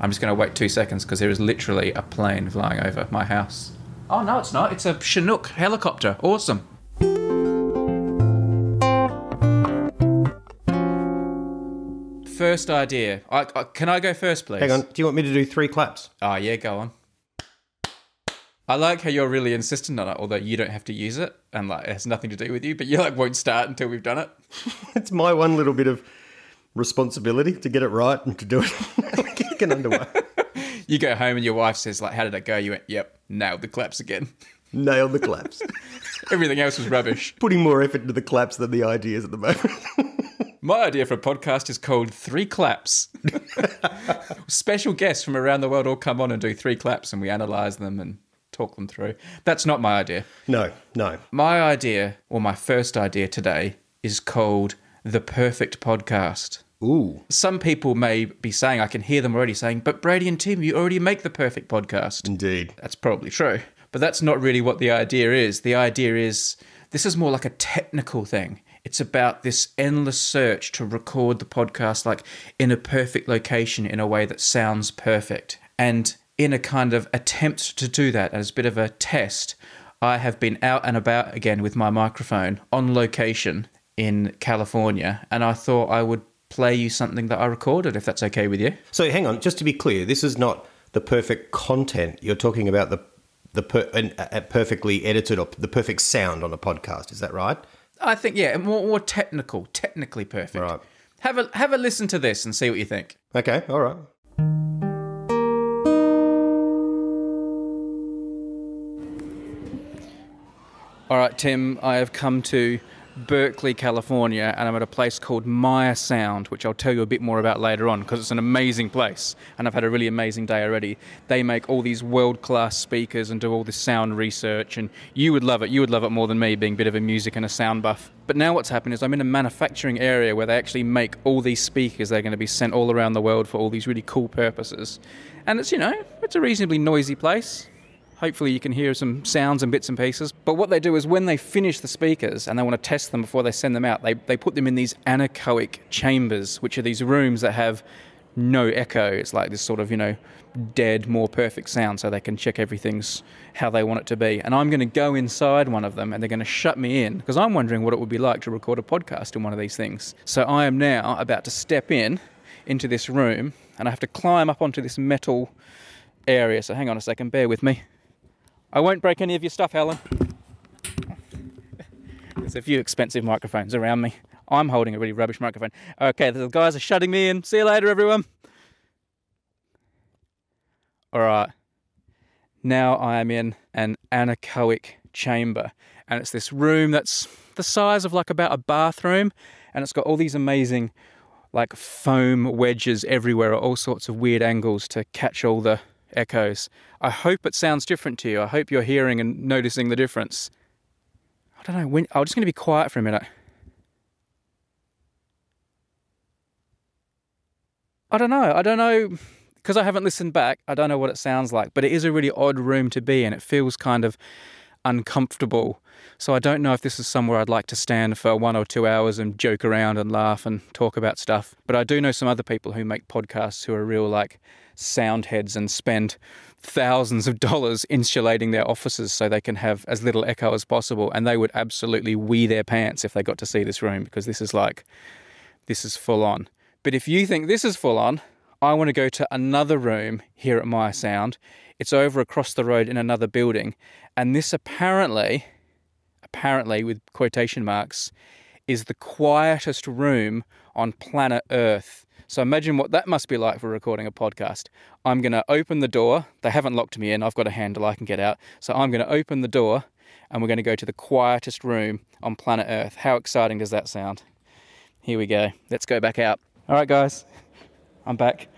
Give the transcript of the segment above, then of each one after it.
I'm just going to wait two seconds because there is literally a plane flying over my house. Oh, no, it's not. It's a Chinook helicopter. Awesome. First idea. I, I, can I go first, please? Hang on. Do you want me to do three claps? Oh, yeah, go on. I like how you're really insistent on it, although you don't have to use it and like it has nothing to do with you, but you like won't start until we've done it. It's my one little bit of responsibility to get it right and to do it. get underway. You go home and your wife says, like, how did it go? You went, Yep, nailed the claps again. Nailed the claps. Everything else was rubbish. Putting more effort into the claps than the ideas at the moment. My idea for a podcast is called Three Claps. Special guests from around the world all come on and do three claps and we analyse them and talk them through. That's not my idea. no, no. My idea, or my first idea today, is called The Perfect Podcast. Ooh. Some people may be saying, I can hear them already saying, but Brady and Tim, you already make the perfect podcast. Indeed. That's probably true. But that's not really what the idea is. The idea is this is more like a technical thing. It's about this endless search to record the podcast like in a perfect location in a way that sounds perfect. And in a kind of attempt to do that as a bit of a test, I have been out and about again with my microphone on location in California, and I thought I would play you something that I recorded if that's okay with you. So hang on, just to be clear, this is not the perfect content. You're talking about the the per, an, a perfectly edited or the perfect sound on a podcast. Is that right? I think yeah, more more technical, technically perfect. Right. Have a have a listen to this and see what you think. Okay. All right. All right, Tim, I have come to Berkeley, California, and I'm at a place called Meyer Sound, which I'll tell you a bit more about later on because it's an amazing place and I've had a really amazing day already. They make all these world class speakers and do all this sound research, and you would love it. You would love it more than me, being a bit of a music and a sound buff. But now what's happened is I'm in a manufacturing area where they actually make all these speakers. They're going to be sent all around the world for all these really cool purposes. And it's, you know, it's a reasonably noisy place. Hopefully, you can hear some sounds and bits and pieces. But what they do is when they finish the speakers and they want to test them before they send them out, they, they put them in these anechoic chambers, which are these rooms that have no echo. It's like this sort of, you know, dead, more perfect sound so they can check everything's how they want it to be. And I'm going to go inside one of them and they're going to shut me in because I'm wondering what it would be like to record a podcast in one of these things. So I am now about to step in into this room and I have to climb up onto this metal area. So hang on a second, bear with me. I won't break any of your stuff, Helen. There's a few expensive microphones around me. I'm holding a really rubbish microphone. Okay, the guys are shutting me in. See you later, everyone. All right. Now I am in an anechoic chamber, and it's this room that's the size of like about a bathroom, and it's got all these amazing like foam wedges everywhere at all sorts of weird angles to catch all the echoes. I hope it sounds different to you. I hope you're hearing and noticing the difference. I don't know. When, I'm just going to be quiet for a minute. I don't know. I don't know because I haven't listened back. I don't know what it sounds like, but it is a really odd room to be in. It feels kind of uncomfortable. So I don't know if this is somewhere I'd like to stand for one or two hours and joke around and laugh and talk about stuff. But I do know some other people who make podcasts who are real like sound heads and spend thousands of dollars insulating their offices so they can have as little echo as possible. And they would absolutely wee their pants if they got to see this room because this is like, this is full on. But if you think this is full on, I want to go to another room here at Meyer Sound. It's over across the road in another building. And this apparently, apparently with quotation marks, is the quietest room on planet Earth. So imagine what that must be like for recording a podcast. I'm going to open the door. They haven't locked me in. I've got a handle I can get out. So I'm going to open the door and we're going to go to the quietest room on planet Earth. How exciting does that sound? Here we go. Let's go back out. All right, guys. I'm back.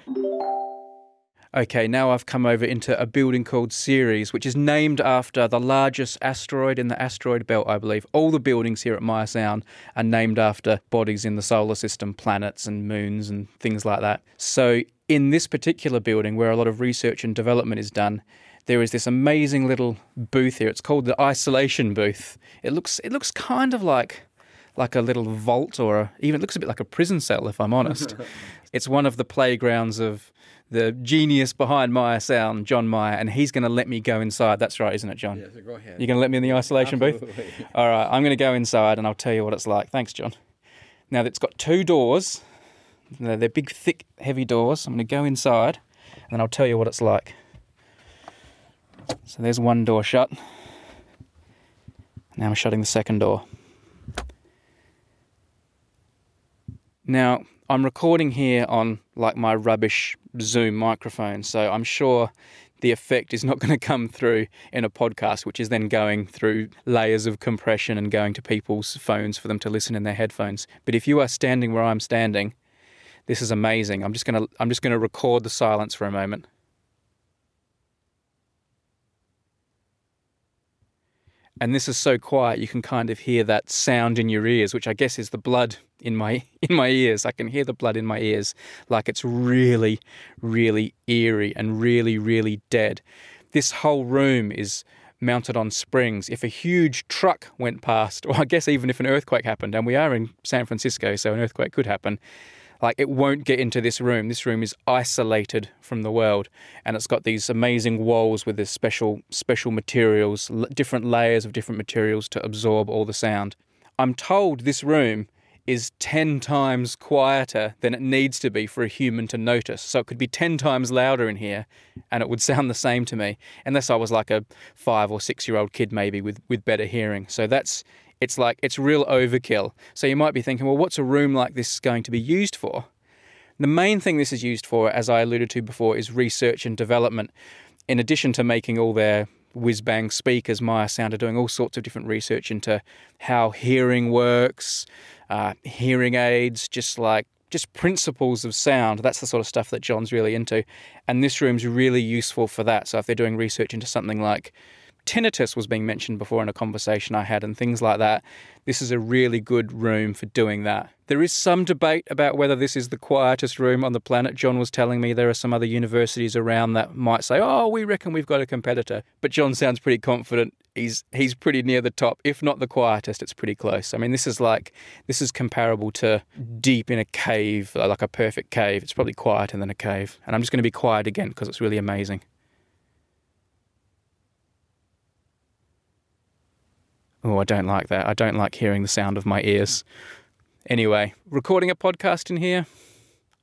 Okay, now I've come over into a building called Ceres, which is named after the largest asteroid in the asteroid belt, I believe. All the buildings here at Meyer Sound are named after bodies in the solar system, planets and moons and things like that. So, in this particular building, where a lot of research and development is done, there is this amazing little booth here. It's called the isolation booth. It looks it looks kind of like like a little vault or a, even looks a bit like a prison cell, if I'm honest. it's one of the playgrounds of the genius behind Meyer Sound, John Meyer, and he's going to let me go inside. That's right, isn't it, John? Yes, go ahead. You're going to let me in the isolation booth? All right, I'm going to go inside and I'll tell you what it's like. Thanks, John. Now, it's got two doors. They're, they're big, thick, heavy doors. I'm going to go inside and then I'll tell you what it's like. So there's one door shut. Now I'm shutting the second door. Now, I'm recording here on like my rubbish Zoom microphone, so I'm sure the effect is not going to come through in a podcast, which is then going through layers of compression and going to people's phones for them to listen in their headphones. But if you are standing where I'm standing, this is amazing. I'm just going to I'm just going to record the silence for a moment. And this is so quiet you can kind of hear that sound in your ears which i guess is the blood in my in my ears. I can hear the blood in my ears like it's really really eerie and really really dead. This whole room is mounted on springs. If a huge truck went past or i guess even if an earthquake happened and we are in san francisco so an earthquake could happen like it won't get into this room. This room is isolated from the world, and it's got these amazing walls with this special special materials, different layers of different materials to absorb all the sound. I'm told this room is 10 times quieter than it needs to be for a human to notice. So it could be 10 times louder in here and it would sound the same to me, unless I was like a five or six year old kid, maybe with, with better hearing. So that's it's like it's real overkill. So you might be thinking, well, what's a room like this going to be used for? The main thing this is used for, as I alluded to before, is research and development. In addition to making all their whiz bang speakers, Meyer Sound are doing all sorts of different research into how hearing works, uh, hearing aids, just like just principles of sound. That's the sort of stuff that John's really into. And this room's really useful for that. So if they're doing research into something like tinnitus was being mentioned before in a conversation I had and things like that. This is a really good room for doing that. There is some debate about whether this is the quietest room on the planet. John was telling me there are some other universities around that might say, "Oh, we reckon we've got a competitor." But John sounds pretty confident. He's he's pretty near the top, if not the quietest. It's pretty close. I mean, this is like this is comparable to deep in a cave, like a perfect cave. It's probably quieter than a cave. And I'm just going to be quiet again because it's really amazing. Oh, I don't like that. I don't like hearing the sound of my ears. Anyway, recording a podcast in here?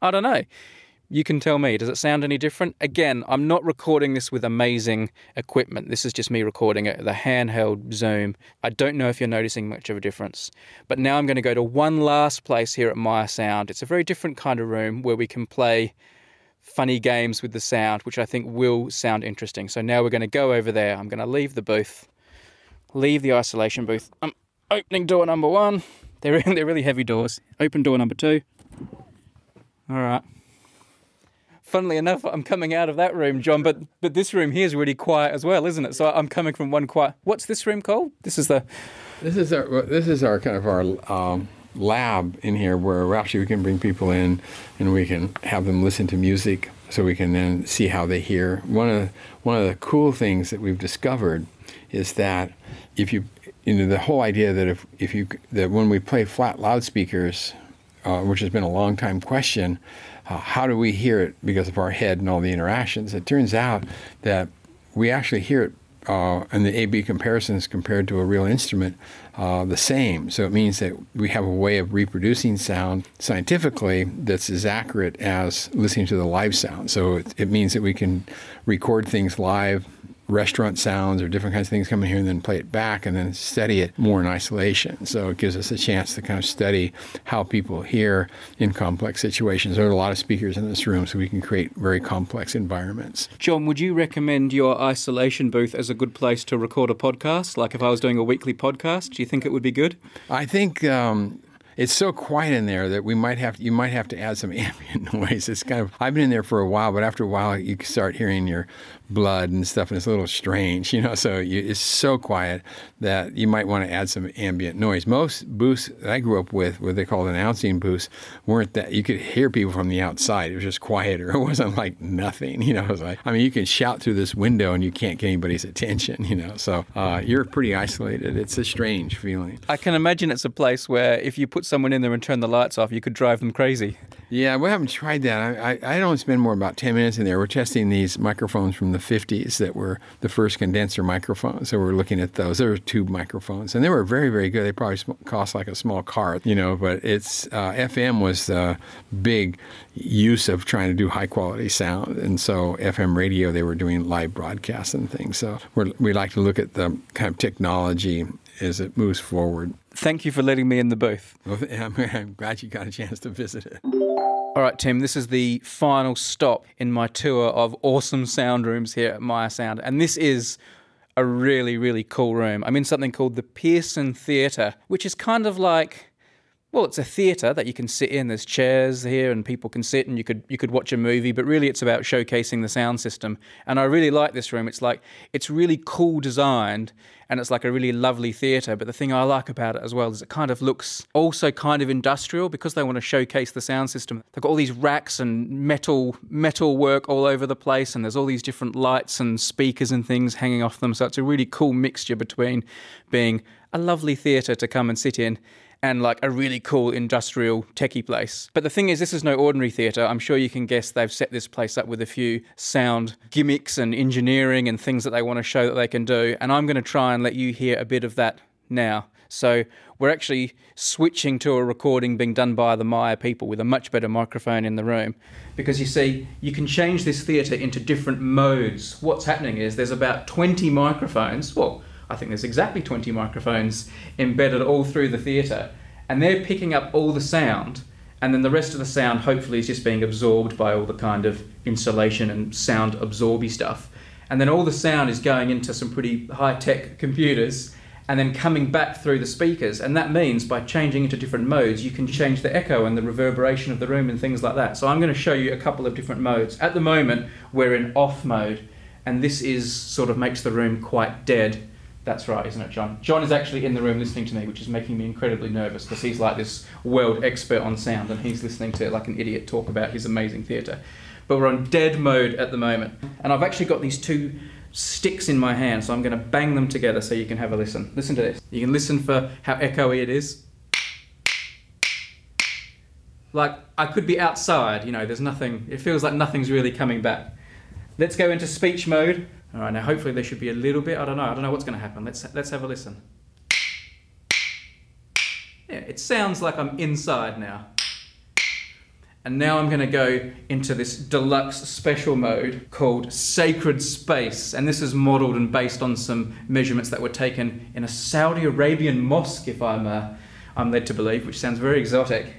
I don't know. You can tell me. Does it sound any different? Again, I'm not recording this with amazing equipment. This is just me recording it, the handheld Zoom. I don't know if you're noticing much of a difference. But now I'm going to go to one last place here at Meyer Sound. It's a very different kind of room where we can play funny games with the sound, which I think will sound interesting. So now we're going to go over there. I'm going to leave the booth leave the isolation booth. I'm opening door number one. They're, they're really heavy doors. Open door number two. All right. Funnily enough, I'm coming out of that room, John, but but this room here is really quiet as well, isn't it? So I'm coming from one quiet. What's this room called? This is the. This is our. This is our kind of our um, lab in here, where actually we can bring people in, and we can have them listen to music, so we can then see how they hear. One of one of the cool things that we've discovered is that if you you know the whole idea that if if you that when we play flat loudspeakers, uh, which has been a long time question, uh, how do we hear it because of our head and all the interactions? It turns out that we actually hear it uh, and the A/B comparisons compared to a real instrument uh, the same. So it means that we have a way of reproducing sound scientifically that's as accurate as listening to the live sound. So it, it means that we can record things live restaurant sounds or different kinds of things come in here and then play it back and then study it more in isolation. So it gives us a chance to kind of study how people hear in complex situations. There are a lot of speakers in this room, so we can create very complex environments. John, would you recommend your isolation booth as a good place to record a podcast? Like if I was doing a weekly podcast, do you think it would be good? I think um, it's so quiet in there that we might have you might have to add some ambient noise. It's kind of I've been in there for a while, but after a while you start hearing your blood and stuff, and it's a little strange, you know. So you, it's so quiet that you might want to add some ambient noise. Most booths that I grew up with, what they called announcing booths, weren't that you could hear people from the outside. It was just quieter. It wasn't like nothing, you know. It was like I mean, you can shout through this window and you can't get anybody's attention, you know. So uh, you're pretty isolated. It's a strange feeling. I can imagine it's a place where if you put someone in there and turn the lights off, you could drive them crazy. Yeah, we haven't tried that. I, I, don't spend more about 10 minutes in there. We're testing these microphones from the 50s that were the first condenser microphones. So we're looking at those. They were tube microphones, and they were very, very good. They probably cost like a small car, you know, but it's uh, FM was the big use of trying to do high quality sound. And so FM radio, they were doing live broadcasts and things. So we like to look at the kind of technology as it moves forward. Thank you for letting me in the booth. Well, I'm, I'm glad you got a chance to visit it. All right, Tim, this is the final stop in my tour of awesome sound rooms here at Meyer Sound. And this is a really, really cool room. I'm in something called the Pearson Theatre, which is kind of like. Well, it's a theatre that you can sit in. There's chairs here, and people can sit, and you could you could watch a movie. But really, it's about showcasing the sound system. And I really like this room. It's like it's really cool designed, and it's like a really lovely theatre. But the thing I like about it as well is it kind of looks also kind of industrial because they want to showcase the sound system. They've got all these racks and metal metal work all over the place, and there's all these different lights and speakers and things hanging off them. So it's a really cool mixture between being a lovely theatre to come and sit in and like a really cool industrial techie place. But the thing is, this is no ordinary theatre. I'm sure you can guess they've set this place up with a few sound gimmicks and engineering and things that they want to show that they can do. And I'm going to try and let you hear a bit of that now. So we're actually switching to a recording being done by the Meyer people with a much better microphone in the room. Because you see, you can change this theatre into different modes. What's happening is there's about 20 microphones. Well, I think there's exactly 20 microphones embedded all through the theatre, and they're picking up all the sound, and then the rest of the sound hopefully is just being absorbed by all the kind of insulation and sound absorby stuff. And then all the sound is going into some pretty high tech computers and then coming back through the speakers. And that means by changing into different modes, you can change the echo and the reverberation of the room and things like that. So I'm going to show you a couple of different modes. At the moment, we're in off mode, and this is sort of makes the room quite dead. That's right, isn't it, John? John is actually in the room listening to me, which is making me incredibly nervous because he's like this world expert on sound and he's listening to like an idiot talk about his amazing theatre. But we're on dead mode at the moment. And I've actually got these two sticks in my hand, so I'm going to bang them together so you can have a listen. Listen to this. You can listen for how echoey it is. Like, I could be outside, you know, there's nothing, it feels like nothing's really coming back. Let's go into speech mode. All right, now hopefully there should be a little bit. I don't know. I don't know what's going to happen. Let's let's have a listen. Yeah, it sounds like I'm inside now. And now I'm going to go into this deluxe special mode called Sacred Space. And this is modeled and based on some measurements that were taken in a Saudi Arabian mosque, if I'm, uh, I'm led to believe, which sounds very exotic.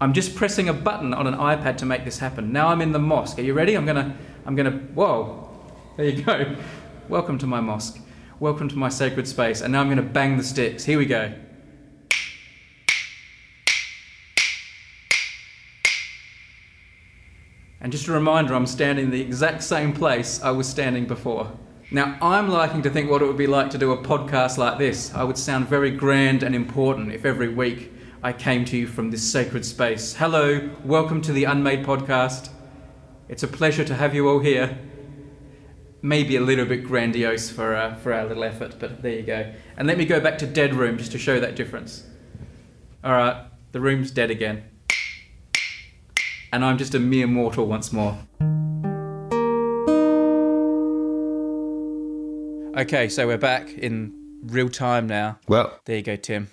I'm just pressing a button on an iPad to make this happen. Now I'm in the mosque. Are you ready? I'm going to, I'm going to, whoa, there you go. Welcome to my mosque. Welcome to my sacred space. And now I'm going to bang the sticks. Here we go. And just a reminder, I'm standing in the exact same place I was standing before. Now, I'm liking to think what it would be like to do a podcast like this. I would sound very grand and important if every week I came to you from this sacred space. Hello, welcome to the Unmade Podcast. It's a pleasure to have you all here. Maybe a little bit grandiose for, uh, for our little effort, but there you go. And let me go back to Dead Room just to show that difference. All right, the room's dead again and I'm just a mere mortal once more. Okay, so we're back in real time now. Well, There you go, Tim.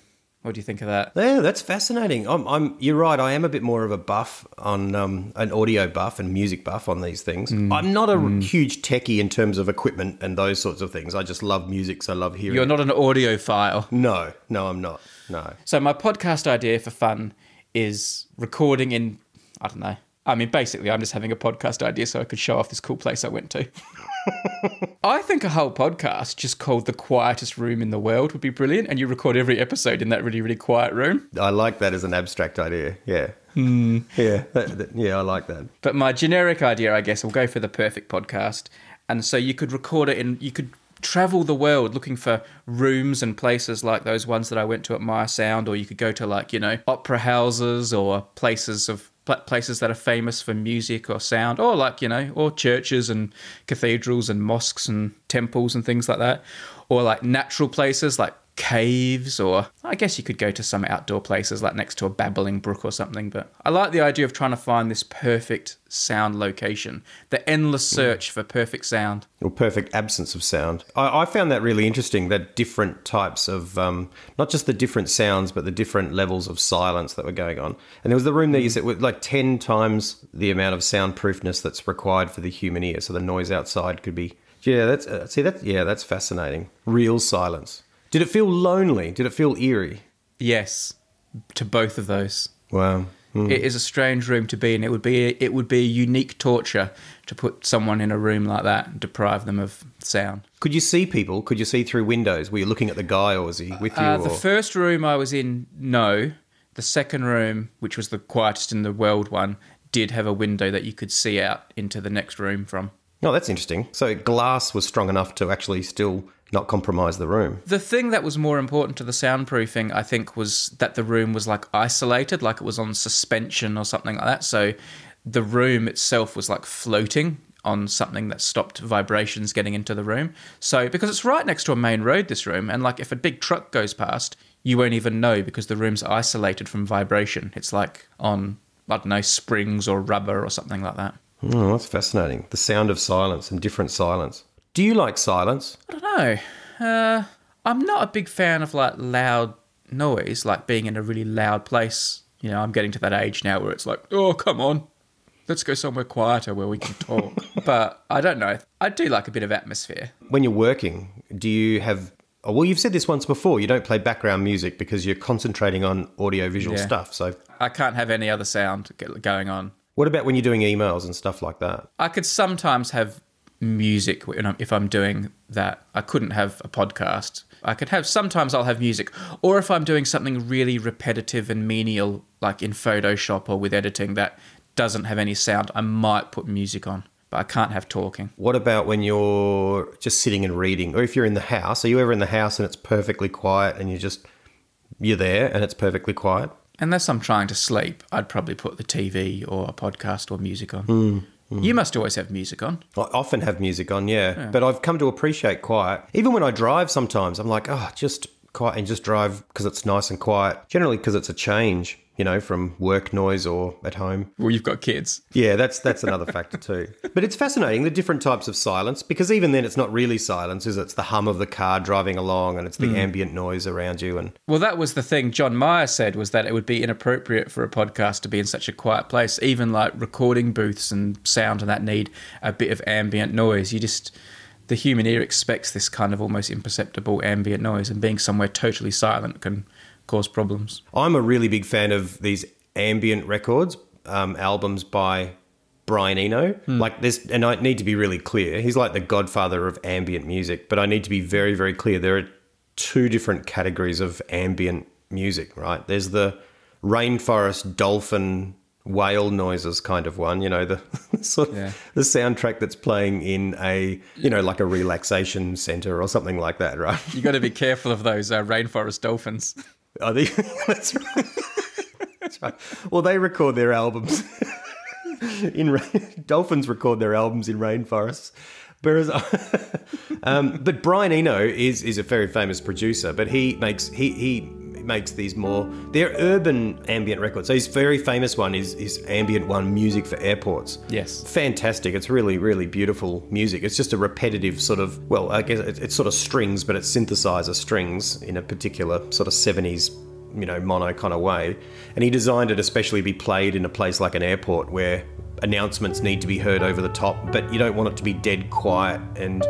What do you think of that? yeah, that's fascinating. I'm, I'm, you're right. I am a bit more of a buff on um, an audio buff and music buff on these things. I'm not a huge techie in terms of equipment and those sorts of things. I just love music, so I love hearing. You're not an audiophile. No, no, I'm not. No. So my podcast idea for fun is recording in I don't know. I mean basically I'm just having a podcast idea so I could show off this cool place I went to. I think a whole podcast just called The Quietest Room in the World would be brilliant, and you record every episode in that really, really quiet room. I like that as an abstract idea. Yeah. Hmm. Yeah. that- that- yeah, I like that. But my generic idea, I guess, will go for the perfect podcast. And so you could record it in, you could travel the world looking for rooms and places like those ones that I went to at Meyer Sound, or you could go to like, you know, opera houses or places of places that are famous for music or sound, or like, you know, or churches and cathedrals and mosques and temples and things like that, or like natural places like caves or I guess you could go to some outdoor places like next to a babbling brook or something but I like the idea of trying to find this perfect sound location the endless search for perfect sound or perfect absence of sound. I, I found that really interesting. That different types of um, not just the different sounds, but the different levels of silence that were going on. And there was the room there you said with like ten times the amount of soundproofness that's required for the human ear. So the noise outside could be. Yeah, that's uh, see that. Yeah, that's fascinating. Real silence. Did it feel lonely? Did it feel eerie? yes to both of those Wow. Hmm. it is a strange room to be in it would be it would be a unique torture to put someone in a room like that and deprive them of sound Could you see people? Could you see through windows? Were you looking at the guy, or was he with you? Uh, the first room I was in, no. The second room, which was the quietest in the world one, did have a window that you could see out into the next room from. Oh, that's interesting. So glass was strong enough to actually still not compromise the room. The thing that was more important to the soundproofing, I think, was that the room was like isolated, like it was on suspension or something like that. So the room itself was like floating on something that stopped vibrations getting into the room. So because it's right next to a main road, this room, and like if a big truck goes past, you won't even know because the room's isolated from vibration. It's like on, I don't know, springs or rubber or something like that. Oh, that's fascinating. The sound of silence and different silence. Do you like silence? I don't know. Uh, I'm not a big fan of like loud noise, like being in a really loud place. You know, I'm getting to that age now where it's like, oh, come on, let's go somewhere quieter where we can talk. but I don't know. I do like a bit of atmosphere. When you're working, do you have. Oh, well, you've said this once before. You don't play background music because you're concentrating on audio visual Yeah. stuff. So, I can't have any other sound going on. what about when you're doing emails and stuff like that? I could sometimes have music when if I'm doing that. I couldn't have a podcast. I could have sometimes I'll have music, or if I'm doing something really repetitive and menial, like in Photoshop or with editing that doesn't have any sound, I might put music on, but I can't have talking. What about when you're just sitting and reading? Or if you're in the house, are you ever in the house and it's perfectly quiet and you're just. You're there and it's perfectly quiet? Unless I'm trying to sleep, I'd probably put the TV or a podcast or music on. Hmm. You must always have music on. I often have music on, yeah. But I've come to appreciate quiet. Even when I drive sometimes, I'm like, oh, just quiet and just drive because it's nice and quiet. Generally because it's a change, you know, from work noise or at home. Well, you've got kids. Yeah, that's that's another factor too. But it's fascinating the different types of silence because even then it's not really silence, is it? It's the hum of the car driving along and it's the mm. ambient noise around you and Well, that was the thing John Meyer said was that it would be inappropriate for a podcast to be in such a quiet place. Even like recording booths and sound and that need a bit of ambient noise. You just the human ear expects this kind of almost imperceptible ambient noise, and being somewhere totally silent can cause problems. I'm a really big fan of these ambient records, um, albums by Brian Eno. Like this, and I need to be really clear. He's like the godfather of ambient music, but I need to be very, very clear. There are two different categories of ambient music, right? There's the rainforest dolphin whale noises kind of one, you know, the sort of Yeah. the soundtrack that's playing in a, you know, like a relaxation center or something like that, right? You got to be careful of those uh, rainforest dolphins. Are they? That's right. That's right. Well, they record their albums in rain. Dolphins record their albums in rainforests. Whereas, um, but Brian Eno is is a very famous producer, but he makes he he makes these more they're urban ambient records. So his very famous one is is ambient one music for airports. Yes. fantastic. It's really really beautiful music. It's just a repetitive sort of well, I guess it's, it's sort of strings, but it's synthesizer strings in a particular sort of seventies you know mono kind of way. And he designed it especially to be played in a place like an airport where announcements need to be heard over the top, but you don't want it to be dead quiet. And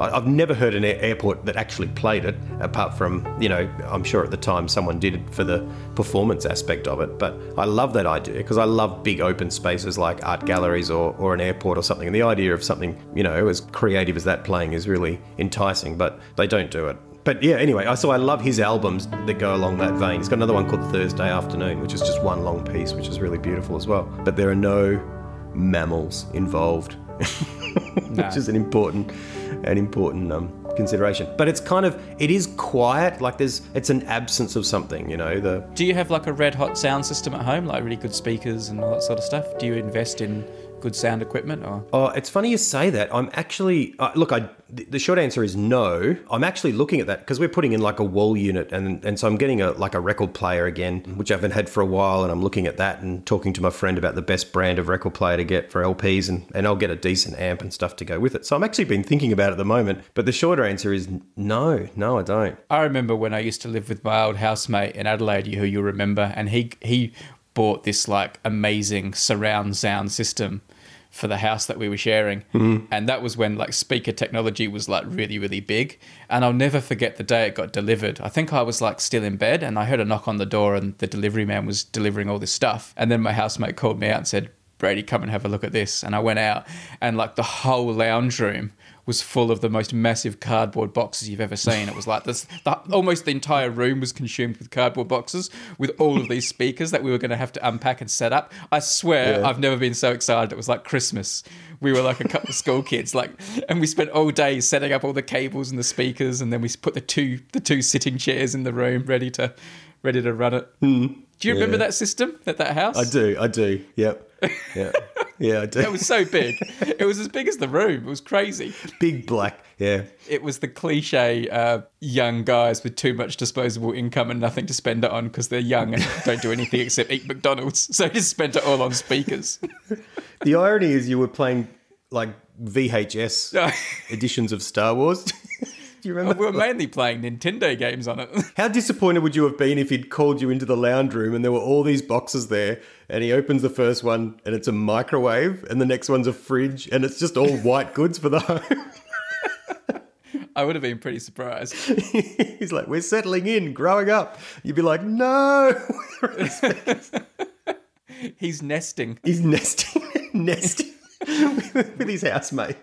I, I've never heard an air- airport that actually played it, apart from, you know, I'm sure at the time someone did it for the performance aspect of it. But I love that idea because I love big open spaces like art galleries or, or an airport or something. And the idea of something, you know, as creative as that playing is really enticing, but they don't do it. But yeah, anyway, I- so I love his albums that go along that vein. He's got another one called Thursday Afternoon, which is just one long piece, which is really beautiful as well. But there are no mammals involved, which is an important, an important um, consideration. But it's kind of, it is quiet. Like there's, it's an absence of something. You know, the Do you have like a red hot sound system at home, like really good speakers and all that sort of stuff? Do you invest in good sound equipment or? Oh, it's funny you say that. I'm actually uh, look. I the the short answer is no. I'm actually looking at that because we're putting in like a wall unit, and and so I'm getting a like a record player again, which I haven't had for a while, and I'm looking at that and talking to my friend about the best brand of record player to get for LPs, and and I'll get a decent amp and stuff to go with it. So I'm actually been thinking about it at the moment, but the shorter answer is no, no, I don't. I remember when I used to live with my old housemate in Adelaide, who you remember, and he he bought this like amazing surround sound system for the house that we were sharing, mm-hmm. and that was when like speaker technology was like really really big. And I'll never forget the day it got delivered. I think I was like still in bed, and I heard a knock on the door, and the delivery man was delivering all this stuff. And then my housemate called me out and said. Brady, come and have a look at this. And I went out, and like the whole lounge room was full of the most massive cardboard boxes you've ever seen. It was like this, the, almost the entire room was consumed with cardboard boxes with all of these speakers that we were going to have to unpack and set up. I swear, Yeah. I've never been so excited. It was like Christmas. We were like a couple of school kids, like, and we spent all day setting up all the cables and the speakers, and then we put the two the two sitting chairs in the room ready to ready to run it. Hmm. Do you remember that system at that house? I do, I do. Yep, yeah, yeah, I do. It was so big. it was as big as the room. It was crazy. big black. Yeah, it was the cliche uh, young guys with too much disposable income and nothing to spend it on because they're young and don't do anything except eat McDonald's. So just spent it all on speakers. The irony is you were playing like VHS editions of Star Wars. Do you remember? we were mainly playing Nintendo games on it. How disappointed would you have been if he'd called you into the lounge room and there were all these boxes there and he opens the first one and it's a microwave and the next one's a fridge and it's just all white goods for the home? I would have been pretty surprised. He's like, we're settling in, growing up. You'd be like, no. He's nesting. He's nesting, nesting with his housemate.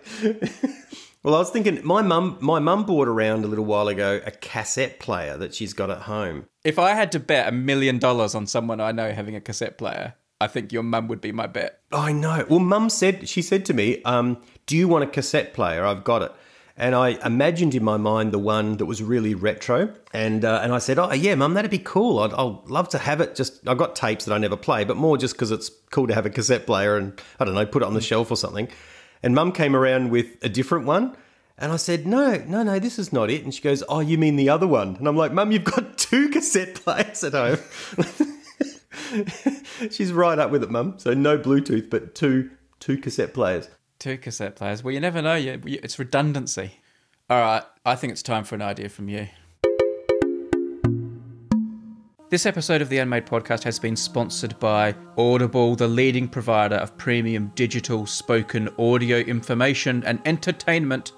Well, I was thinking, my mum, my mum bought around a little while ago a cassette player that she's got at home. If I had to bet a million dollars on someone I know having a cassette player, I think your mum would be my bet. I know. Well, Mum said she said to me, um, "Do you want a cassette player? I've got it." And I imagined in my mind the one that was really retro, and uh, and I said, "Oh yeah, Mum, that'd be cool. I'd, I'll love to have it. Just I've got tapes that I never play, but more just because it's cool to have a cassette player and I don't know, put it on the shelf or something." And Mum came around with a different one. And I said, no, no, no, this is not it. And she goes, oh, you mean the other one? And I'm like, Mum, you've got two cassette players at home. She's right up with it, Mum. So no Bluetooth, but two two cassette players. Two cassette players. Well, you never know. It's redundancy. All right, I think it's time for an idea from you. This episode of the Unmade Podcast has been sponsored by Audible, the leading provider of premium digital spoken audio information and entertainment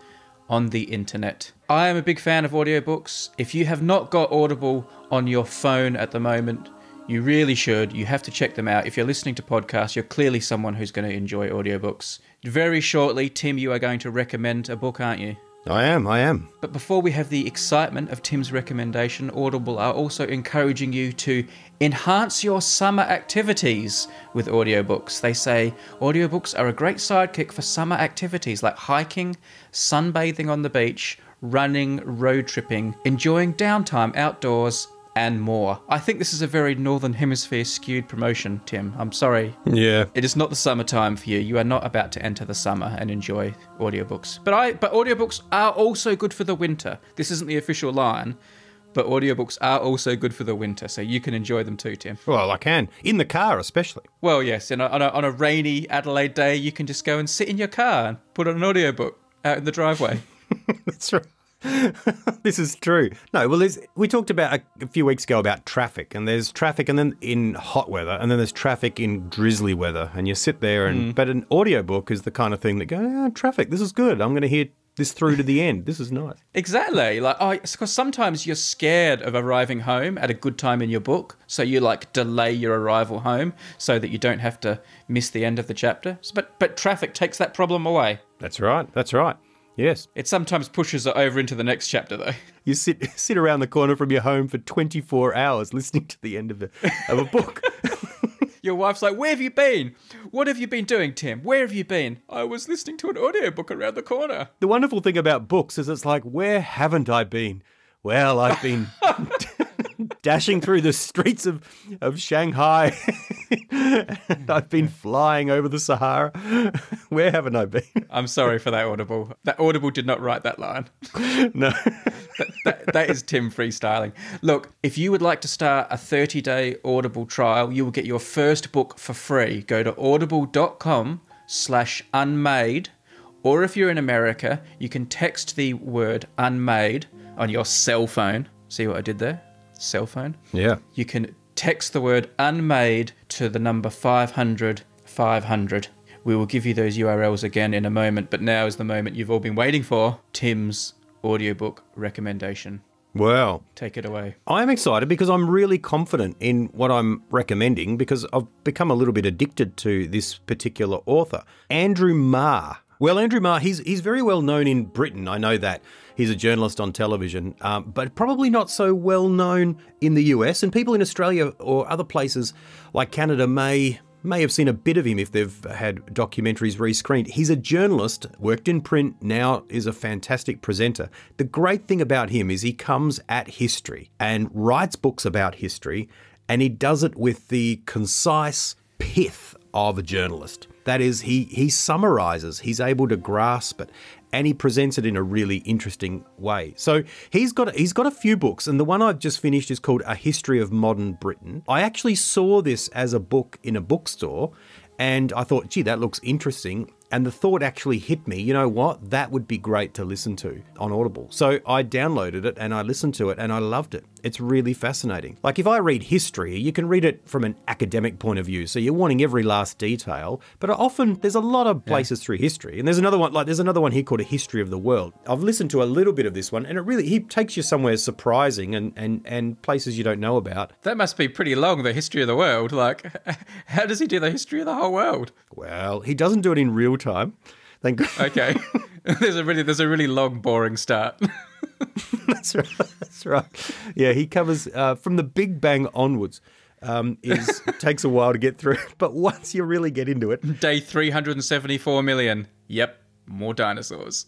on the internet. I am a big fan of audiobooks. If you have not got Audible on your phone at the moment, you really should. You have to check them out. If you're listening to podcasts, you're clearly someone who's going to enjoy audiobooks. Very shortly, Tim, you are going to recommend a book, aren't you? I am, I am. But before we have the excitement of Tim's recommendation, Audible are also encouraging you to enhance your summer activities with audiobooks. They say audiobooks are a great sidekick for summer activities like hiking, sunbathing on the beach, running, road tripping, enjoying downtime outdoors, and more. I think this is a very Northern Hemisphere skewed promotion, Tim. I'm sorry. Yeah. It is not the summertime for you. You are not about to enter the summer and enjoy audiobooks. But I but audiobooks are also good for the winter. This isn't the official line, but audiobooks are also good for the winter, so you can enjoy them too, Tim. Well, I can. In the car, especially. Well, yes, and on a, on a rainy Adelaide day, you can just go and sit in your car and put on an audiobook out in the driveway. That's right. this is true. No, well, we talked about a, a, few weeks ago about traffic, and there's traffic, and then in hot weather, and then there's traffic in drizzly weather, and you sit there, and mm. but an audiobook is the kind of thing that goes, oh, traffic. This is good. I'm going to hear this through to the end. This is nice. Exactly. Like, oh, because sometimes you're scared of arriving home at a good time in your book, so you like delay your arrival home so that you don't have to miss the end of the chapter. But but traffic takes that problem away. That's right. That's right. Yes. It sometimes pushes it over into the next chapter, though. You sit sit around the corner from your home for 24 hours listening to the end of a, of a book. your wife's like, Where have you been? What have you been doing, Tim? Where have you been? I was listening to an audiobook around the corner. The wonderful thing about books is it's like, Where haven't I been? Well, I've been dashing through the streets of, of Shanghai. I've been flying over the Sahara. Where haven't I been? I'm sorry for that Audible. That Audible did not write that line. No. that, that, that is Tim freestyling. Look, if you would like to start a 30 day Audible trial, you will get your first book for free. Go to audible.com slash unmade. Or if you're in America, you can text the word unmade on your cell phone. See what I did there? Cell phone. Yeah. You can text the word unmade to the number 500 500. We will give you those URLs again in a moment, but now is the moment you've all been waiting for Tim's audiobook recommendation. Well, take it away. I'm excited because I'm really confident in what I'm recommending because I've become a little bit addicted to this particular author, Andrew Marr. Well, Andrew Marr, he's he's very well known in Britain. I know that he's a journalist on television, um, but probably not so well known in the US. And people in Australia or other places like Canada may may have seen a bit of him if they've had documentaries rescreened. He's a journalist, worked in print, now is a fantastic presenter. The great thing about him is he comes at history and writes books about history, and he does it with the concise pith of a journalist. That is, he, he summarizes, he's able to grasp it, and he presents it in a really interesting way. So he's got he's got a few books, and the one I've just finished is called A History of Modern Britain. I actually saw this as a book in a bookstore, and I thought, gee, that looks interesting. And the thought actually hit me, you know what? That would be great to listen to on Audible. So I downloaded it and I listened to it and I loved it. It's really fascinating. Like if I read history, you can read it from an academic point of view. So you're wanting every last detail, but often there's a lot of places yeah. through history. And there's another one like there's another one here called A History of the World. I've listened to a little bit of this one and it really he takes you somewhere surprising and and and places you don't know about. That must be pretty long the history of the world. Like how does he do the history of the whole world? Well, he doesn't do it in real time. Thank God. Okay. there's a really there's a really long boring start. that's right. That's right. Yeah, he covers uh, from the Big Bang onwards. Um, is takes a while to get through, but once you really get into it, day three hundred and seventy-four million. Yep, more dinosaurs.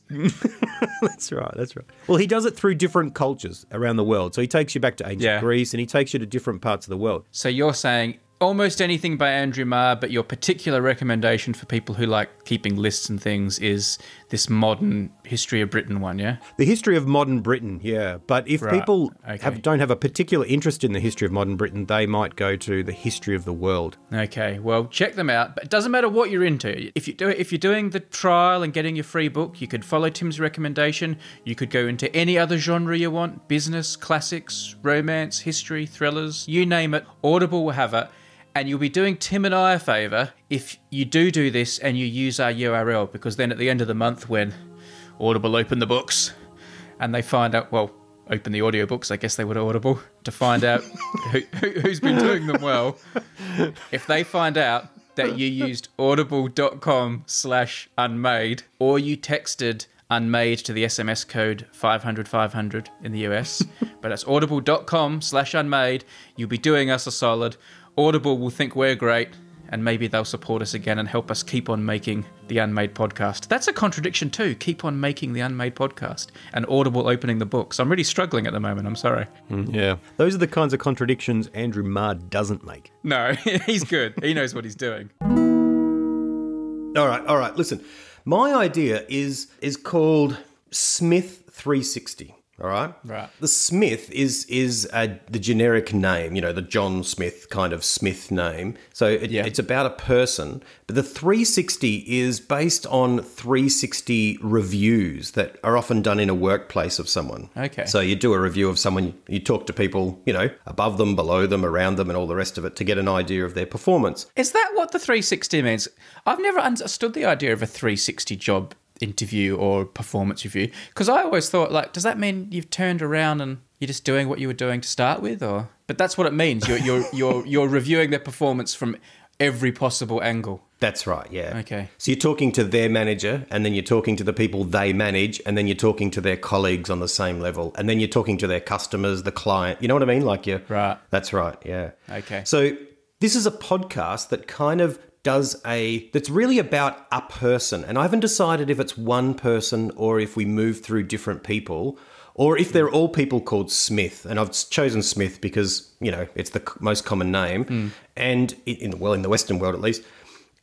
that's right. That's right. Well, he does it through different cultures around the world. So he takes you back to ancient yeah. Greece, and he takes you to different parts of the world. So you're saying almost anything by Andrew Marr, but your particular recommendation for people who like keeping lists and things is this modern history of Britain one, yeah? The history of modern Britain, yeah. But if right. people okay. have, don't have a particular interest in the history of modern Britain, they might go to the history of the world. Okay, well, check them out. But it doesn't matter what you're into. If you do, if you're doing the trial and getting your free book, you could follow Tim's recommendation. You could go into any other genre you want: business, classics, romance, history, thrillers, you name it. Audible will have it. And you'll be doing Tim and I a favour if you do do this and you use our URL, because then at the end of the month, when Audible open the books and they find out, well, open the audiobooks, I guess they would Audible, to find out who, who's been doing them well. If they find out that you used audible.com slash unmade or you texted unmade to the SMS code 500 500 in the US, but that's audible.com slash unmade, you'll be doing us a solid. Audible will think we're great and maybe they'll support us again and help us keep on making the Unmade podcast. That's a contradiction too. Keep on making the Unmade podcast and Audible opening the books. I'm really struggling at the moment. I'm sorry. Mm, yeah. Those are the kinds of contradictions Andrew Marr doesn't make. No, he's good. he knows what he's doing. All right, all right. Listen, my idea is is called Smith 360. All right. Right. The Smith is is a, the generic name, you know, the John Smith kind of Smith name. So it, Yeah. it's about a person. But the 360 is based on 360 reviews that are often done in a workplace of someone. Okay. So you do a review of someone, you talk to people, you know, above them, below them, around them, and all the rest of it to get an idea of their performance. Is that what the 360 means? I've never understood the idea of a 360 job interview or performance review because I always thought like does that mean you've turned around and you're just doing what you were doing to start with or but that's what it means you're you're you're, you're reviewing their performance from every possible angle That's right, yeah. Okay. So you're talking to their manager, and then you're talking to the people they manage, and then you're talking to their colleagues on the same level, and then you're talking to their customers, the client. You know what I mean? Like you Right. That's right, yeah. Okay. So this is a podcast that kind of does a that's really about a person, and I haven't decided if it's one person or if we move through different people. Or if they're all people called Smith, and I've chosen Smith because you know it's the most common name, mm. and in, in well in the Western world at least,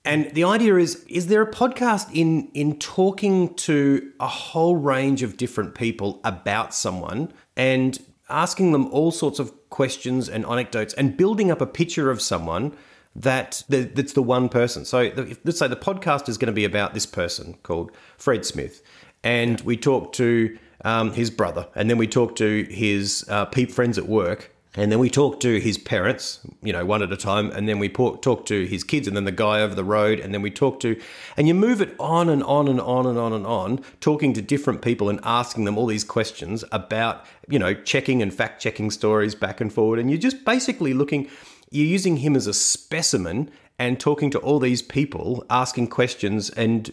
and the idea is is there a podcast in in talking to a whole range of different people about someone and asking them all sorts of questions and anecdotes and building up a picture of someone that that- that's the one person. So let's say the podcast is going to be about this person called Fred Smith, and we talk to um, his brother, and then we talk to his uh, peep friends at work, and then we talk to his parents, you know, one at a time, and then we talk to his kids, and then the guy over the road, and then we talk to, and you move it on and on and on and on and on, talking to different people and asking them all these questions about, you know, checking and fact checking stories back and forward, and you're just basically looking, you're using him as a specimen and talking to all these people, asking questions and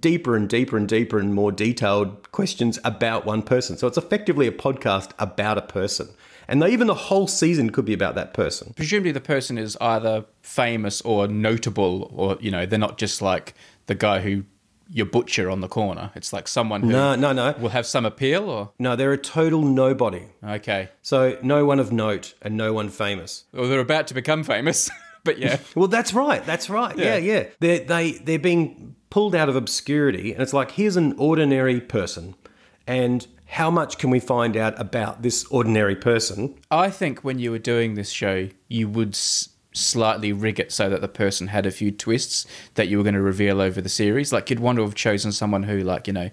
deeper and deeper and deeper and more detailed questions about one person. So it's effectively a podcast about a person. And they, even the whole season could be about that person. presumably the person is either famous or notable or you know they're not just like the guy who your butcher on the corner it's like someone who No, no, no. will have some appeal or No, they're a total nobody. okay So no one of note and no one famous. or they're about to become famous but yeah Well, that's right. That's right. Yeah, Yeah. yeah. They're, they, they're being pulled out of obscurity. And it's like, here's an ordinary person. And how much can we find out about this ordinary person? I think when you were doing this show, you would s- slightly rig it so that the person had a few twists that you were going to reveal over the series. Like you'd want to have chosen someone who, like, you know,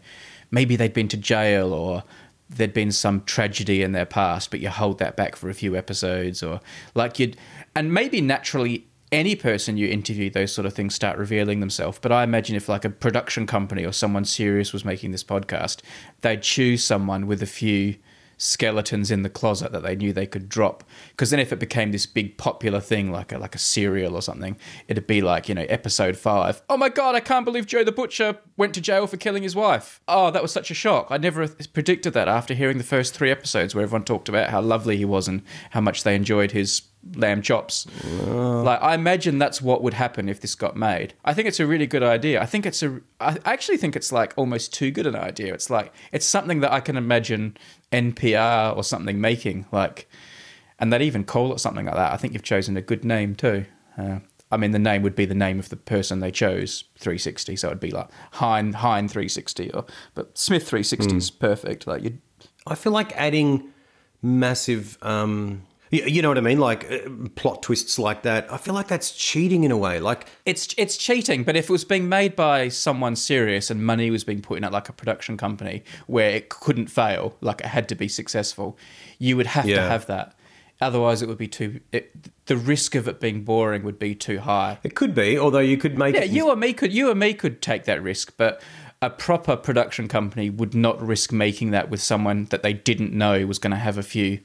maybe they'd been to jail or there'd been some tragedy in their past, but you hold that back for a few episodes, or like you'd, and maybe naturally. Any person you interview, those sort of things start revealing themselves. But I imagine if, like, a production company or someone serious was making this podcast, they'd choose someone with a few skeletons in the closet that they knew they could drop. Because then, if it became this big popular thing, like a, like a serial or something, it'd be like you know episode five. Oh my god, I can't believe Joe the Butcher went to jail for killing his wife. Oh, that was such a shock. I never predicted that after hearing the first three episodes where everyone talked about how lovely he was and how much they enjoyed his lamb chops. Like I imagine that's what would happen if this got made. I think it's a really good idea. I think it's a I actually think it's like almost too good an idea. It's like it's something that I can imagine NPR or something making like and they'd even call it something like that. I think you've chosen a good name too. Uh, I mean, the name would be the name of the person they chose, 360. So it'd be like Hein Hein 360, or but Smith 360 is perfect. Like you, I feel like adding massive, um, you, know what I mean? Like uh, plot twists like that. I feel like that's cheating in a way. Like, it's it's cheating. But if it was being made by someone serious and money was being put in it, like a production company where it couldn't fail, like it had to be successful, you would have to have that. Otherwise, it would be too. It, the risk of it being boring would be too high. it could be, although you could make Yeah, it. you or me could you or me could take that risk, but a proper production company would not risk making that with someone that they didn't know was going to have a few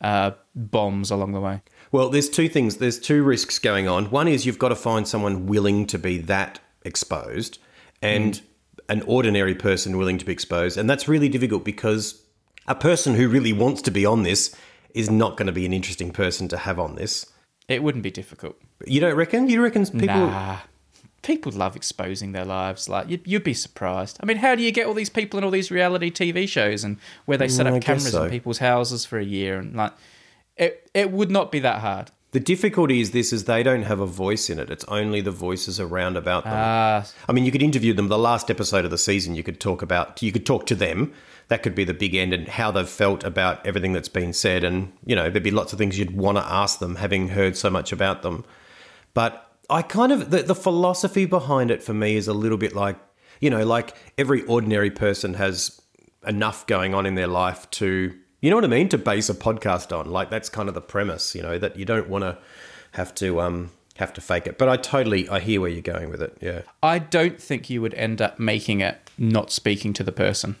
uh, bombs along the way. Well, there's two things. There's two risks going on. One is you've got to find someone willing to be that exposed and an ordinary person willing to be exposed. And that's really difficult because a person who really wants to be on this is not going to be an interesting person to have on this. It wouldn't be difficult. You don't reckon? You reckon people. Nah. People love exposing their lives. Like you'd, you'd be surprised. I mean, how do you get all these people in all these reality TV shows and where they set Mm, up I cameras so. in people's houses for a year and like it? It would not be that hard. The difficulty is this: is they don't have a voice in it. It's only the voices around about them. Ah, I mean, you could interview them. The last episode of the season, you could talk about. You could talk to them. That could be the big end and how they've felt about everything that's been said. And you know, there'd be lots of things you'd want to ask them, having heard so much about them. But I kind of the, the philosophy behind it for me is a little bit like you know, like every ordinary person has enough going on in their life to you know what I mean to base a podcast on. Like that's kind of the premise, you know, that you don't want to have to um have to fake it. But I totally I hear where you're going with it. Yeah. I don't think you would end up making it not speaking to the person.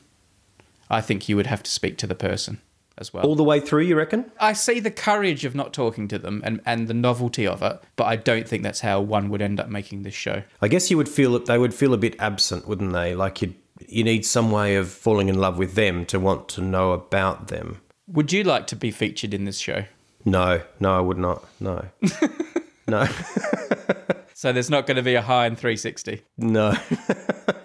I think you would have to speak to the person as well. All the way through, you reckon? I see the courage of not talking to them and, and the novelty of it, but I don't think that's how one would end up making this show. I guess you would feel that they would feel a bit absent, wouldn't they? Like you you need some way of falling in love with them to want to know about them. Would you like to be featured in this show? No, no, I would not. No. no. So there's not going to be a Hein 360. No.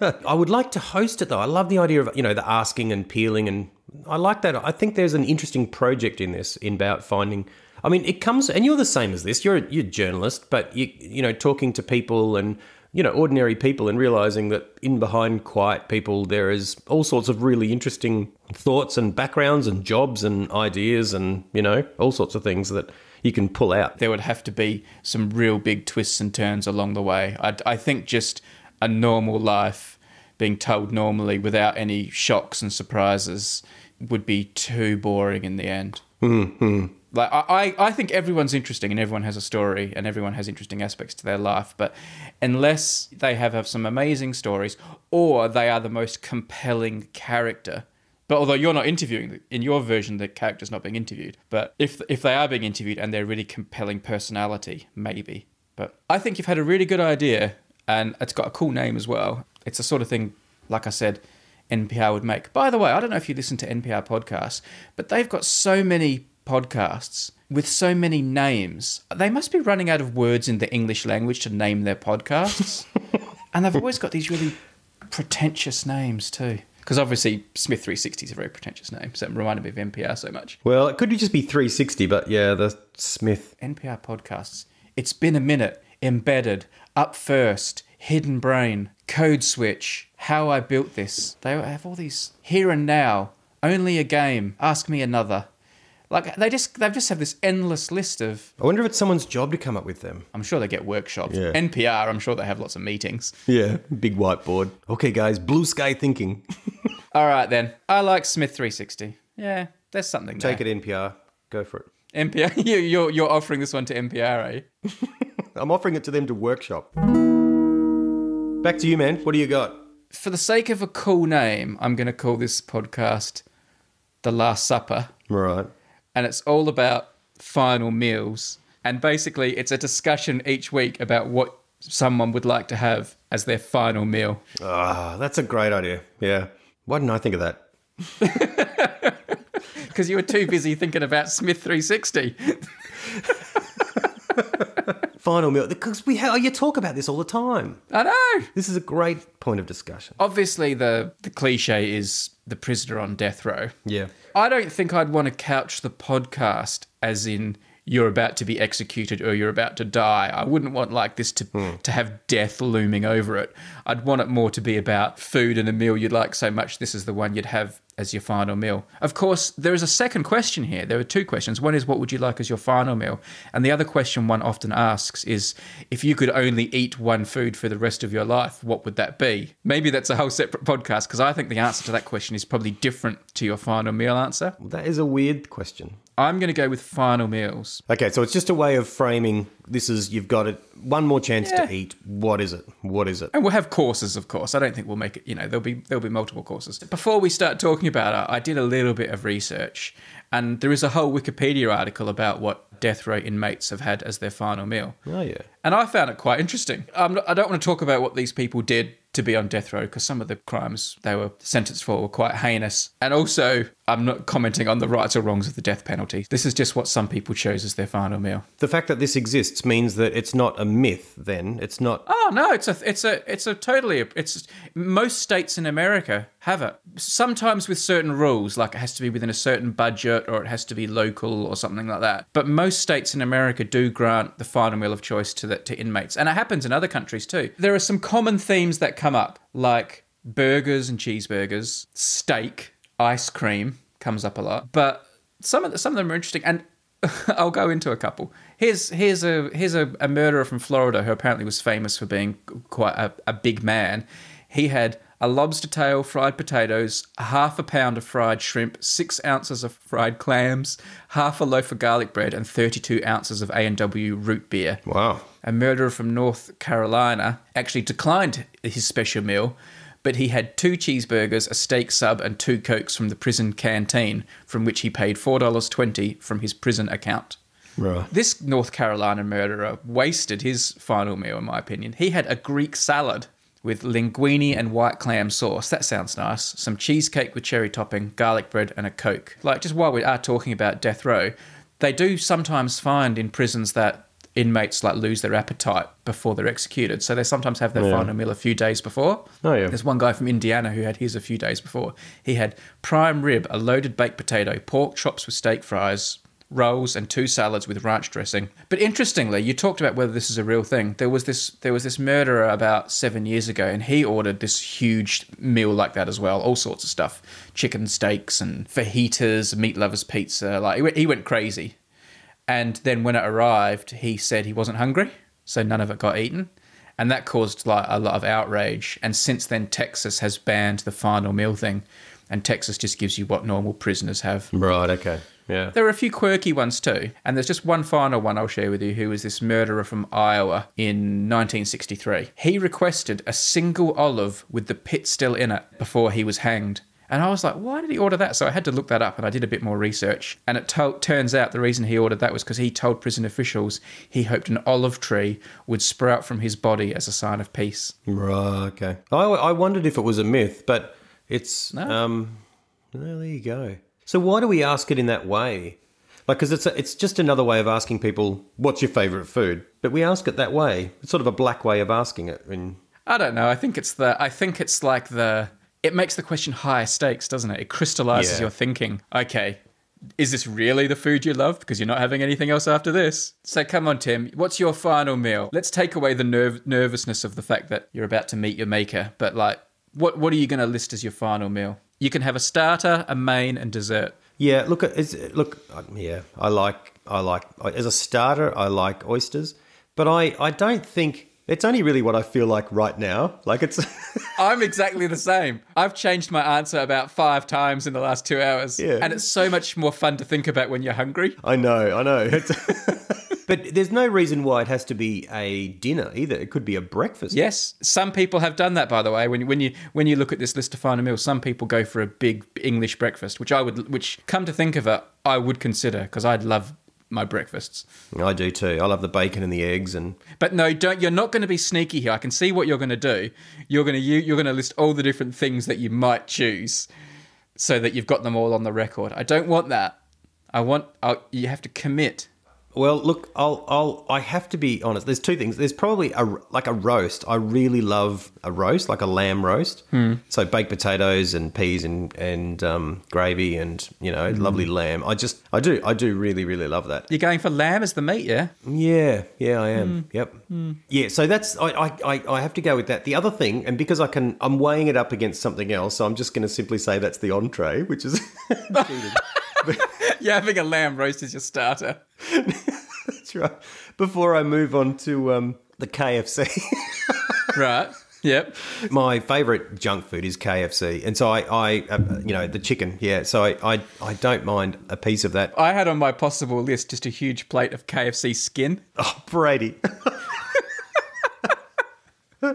I would like to host it though. I love the idea of, you know, the asking and peeling and I like that. I think there's an interesting project in this in about finding I mean, it comes and you're the same as this. You're a, you're a journalist, but you you know, talking to people and you know, ordinary people and realizing that in behind quiet people there is all sorts of really interesting thoughts and backgrounds and jobs and ideas and, you know, all sorts of things that you can pull out. There would have to be some real big twists and turns along the way. I, I think just a normal life being told normally without any shocks and surprises would be too boring in the end. Mm-hmm. Like I, I I think everyone's interesting and everyone has a story and everyone has interesting aspects to their life, but unless they have, have some amazing stories or they are the most compelling character. But although you're not interviewing in your version, the character's not being interviewed. But if if they are being interviewed and they're really compelling personality, maybe. But I think you've had a really good idea and it's got a cool name as well. It's the sort of thing, like I said, NPR would make. By the way, I don't know if you listen to NPR podcasts, but they've got so many podcasts with so many names. They must be running out of words in the English language to name their podcasts. and they've always got these really pretentious names too. Because obviously Smith 360 is a very pretentious name, so it reminded me of NPR so much. Well, it could just be 360, but yeah, the Smith. NPR podcasts. It's been a minute. Embedded. Up first. Hidden brain. Code switch. How I built this. They have all these here and now. Only a game. Ask me another. Like they just they just have this endless list of. I wonder if it's someone's job to come up with them. I'm sure they get workshops. Yeah. NPR. I'm sure they have lots of meetings. Yeah, big whiteboard. Okay, guys, blue sky thinking. All right then. I like Smith 360. Yeah, there's something there. Take it, NPR. Go for it. NPR. You, you're you're offering this one to NPR, eh? I'm offering it to them to workshop. Back to you, man. What do you got? For the sake of a cool name, I'm going to call this podcast "The Last Supper." Right. and it's all about final meals. And basically, it's a discussion each week about what someone would like to have as their final meal. Ah, that's a great idea. Yeah. Why didn't I think of that? Because you were too busy thinking about Smith 360. Final meal. Because we ha- oh, you talk about this all the time. I know. This is a great point of discussion. Obviously, the, the cliche is the prisoner on death row. Yeah. I don't think I'd want to couch the podcast as in you're about to be executed or you're about to die. I wouldn't want like this to hmm. to have death looming over it. I'd want it more to be about food and a meal you'd like so much this is the one you'd have as your final meal. Of course, there is a second question here. There are two questions. One is what would you like as your final meal? And the other question one often asks is if you could only eat one food for the rest of your life, what would that be? Maybe that's a whole separate podcast because I think the answer to that question is probably different to your final meal answer. That is a weird question. I'm going to go with final meals. Okay, so it's just a way of framing this is you've got it one more chance Yeah. to eat. What is it? What is it? And we'll have courses, of course. I don't think we'll make it. You know, there'll be there'll be multiple courses. Before we start talking about it, I did a little bit of research, and there is a whole Wikipedia article about what death row inmates have had as their final meal. Oh yeah. And I found it quite interesting. Um, I don't want to talk about what these people did to be on death row because some of the crimes they were sentenced for were quite heinous. And also, I'm not commenting on the rights or wrongs of the death penalty. This is just what some people chose as their final meal. The fact that this exists means that it's not a myth. Then it's not. Oh no, it's a it's a it's a totally it's most states in America have it. Sometimes with certain rules, like it has to be within a certain budget or it has to be local or something like that. But most states in America do grant the final meal of choice to the, to inmates, and it happens in other countries too. There are some common themes that come up, like burgers and cheeseburgers, steak, ice cream comes up a lot, but some of the, some of them are interesting, and I'll go into a couple. Here's here's a here's a, a murderer from Florida who apparently was famous for being quite a, a big man. He had a lobster tail, fried potatoes, half a pound of fried shrimp, six ounces of fried clams, half a loaf of garlic bread, and 32 ounces of A&W root beer. Wow. A murderer from North Carolina actually declined his special meal, but he had two cheeseburgers, a steak sub, and two cokes from the prison canteen, from which he paid $4.20 from his prison account. Right. This North Carolina murderer wasted his final meal, in my opinion. He had a Greek salad with linguine and white clam sauce. That sounds nice. Some cheesecake with cherry topping, garlic bread, and a Coke. Like, just while we are talking about death row, they do sometimes find in prisons that inmates like lose their appetite before they're executed. So they sometimes have their Yeah. final meal a few days before. Oh, yeah. There's one guy from Indiana who had his a few days before. He had prime rib, a loaded baked potato, pork chops with steak fries, rolls, and two salads with ranch dressing. But interestingly, you talked about whether this is a real thing. There was this there was this murderer about seven years ago, and he ordered this huge meal like that as well, all sorts of stuff, chicken steaks and fajitas, meat lovers pizza. Like he went, he went crazy. And then when it arrived, he said he wasn't hungry, so none of it got eaten. And that caused like a lot of outrage. And since then, Texas has banned the final meal thing, and Texas just gives you what normal prisoners have. Right. Okay. Yeah. There are a few quirky ones too, and there's just one final one I'll share with you. Who was this murderer from Iowa in 1963? He requested a single olive with the pit still in it before he was hanged. And I was like, why did he order that? So I had to look that up and I did a bit more research. And it to- turns out the reason he ordered that was because he told prison officials he hoped an olive tree would sprout from his body as a sign of peace. Right. Okay. I, I wondered if it was a myth, but it's No. um. Well, there you go. So why do we ask it in that way? Like, because it's a, it's just another way of asking people, "What's your favorite food?" But we ask it that way. It's sort of a black way of asking it. And I don't know. I think it's the. I think it's like the. It makes the question higher stakes, doesn't it? It crystallizes Yeah. your thinking. Okay, is this really the food you love? Because you're not having anything else after this. So come on, Tim. What's your final meal? Let's take away the nerve nervousness of the fact that you're about to meet your maker. But like, what what are you going to list as your final meal? You can have a starter, a main, and dessert. yeah, look, look, yeah, I like I like as a starter, I like oysters, but I I don't think it's only really what I feel like right now. Like it's. I'm exactly the same. I've changed my answer about five times in the last two hours. Yeah. And it's so much more fun to think about when you're hungry. I know, I know. But there's no reason why it has to be a dinner either. It could be a breakfast. Yes, some people have done that. By the way, when when you when you look at this list of final meals, some people go for a big English breakfast, which I would, which come to think of it, I would consider because I'd love my breakfasts. I do too. I love the bacon and the eggs and But no, don't. You're not going to be sneaky here. I can see what you're going to do. You're going to you, you're going to list all the different things that you might choose, so that you've got them all on the record. I don't want that. I want. i you have to commit. Well, look, I'll, I'll, I have to be honest. There's two things. There's probably a like a roast. I really love a roast, like a lamb roast. Hmm. So baked potatoes and peas and and um, gravy and you know hmm. lovely lamb. I just, I do, I do really, really love that. You're going for lamb as the meat, yeah? Yeah, yeah, I am. Hmm. Yep. Yeah, so that's I, I, I, have to go with that. The other thing, and because I can, I'm weighing it up against something else, so I'm just going to simply say that's the entree, which is. You're having a lamb roast as your starter. That's right. Before I move on to um, the KFC. Right. Yep. My favourite junk food is KFC, and so I, I uh, you know, the chicken. Yeah, so I, I, I don't mind a piece of that. I had on my possible list just a huge plate of KFC skin. Oh, Brady.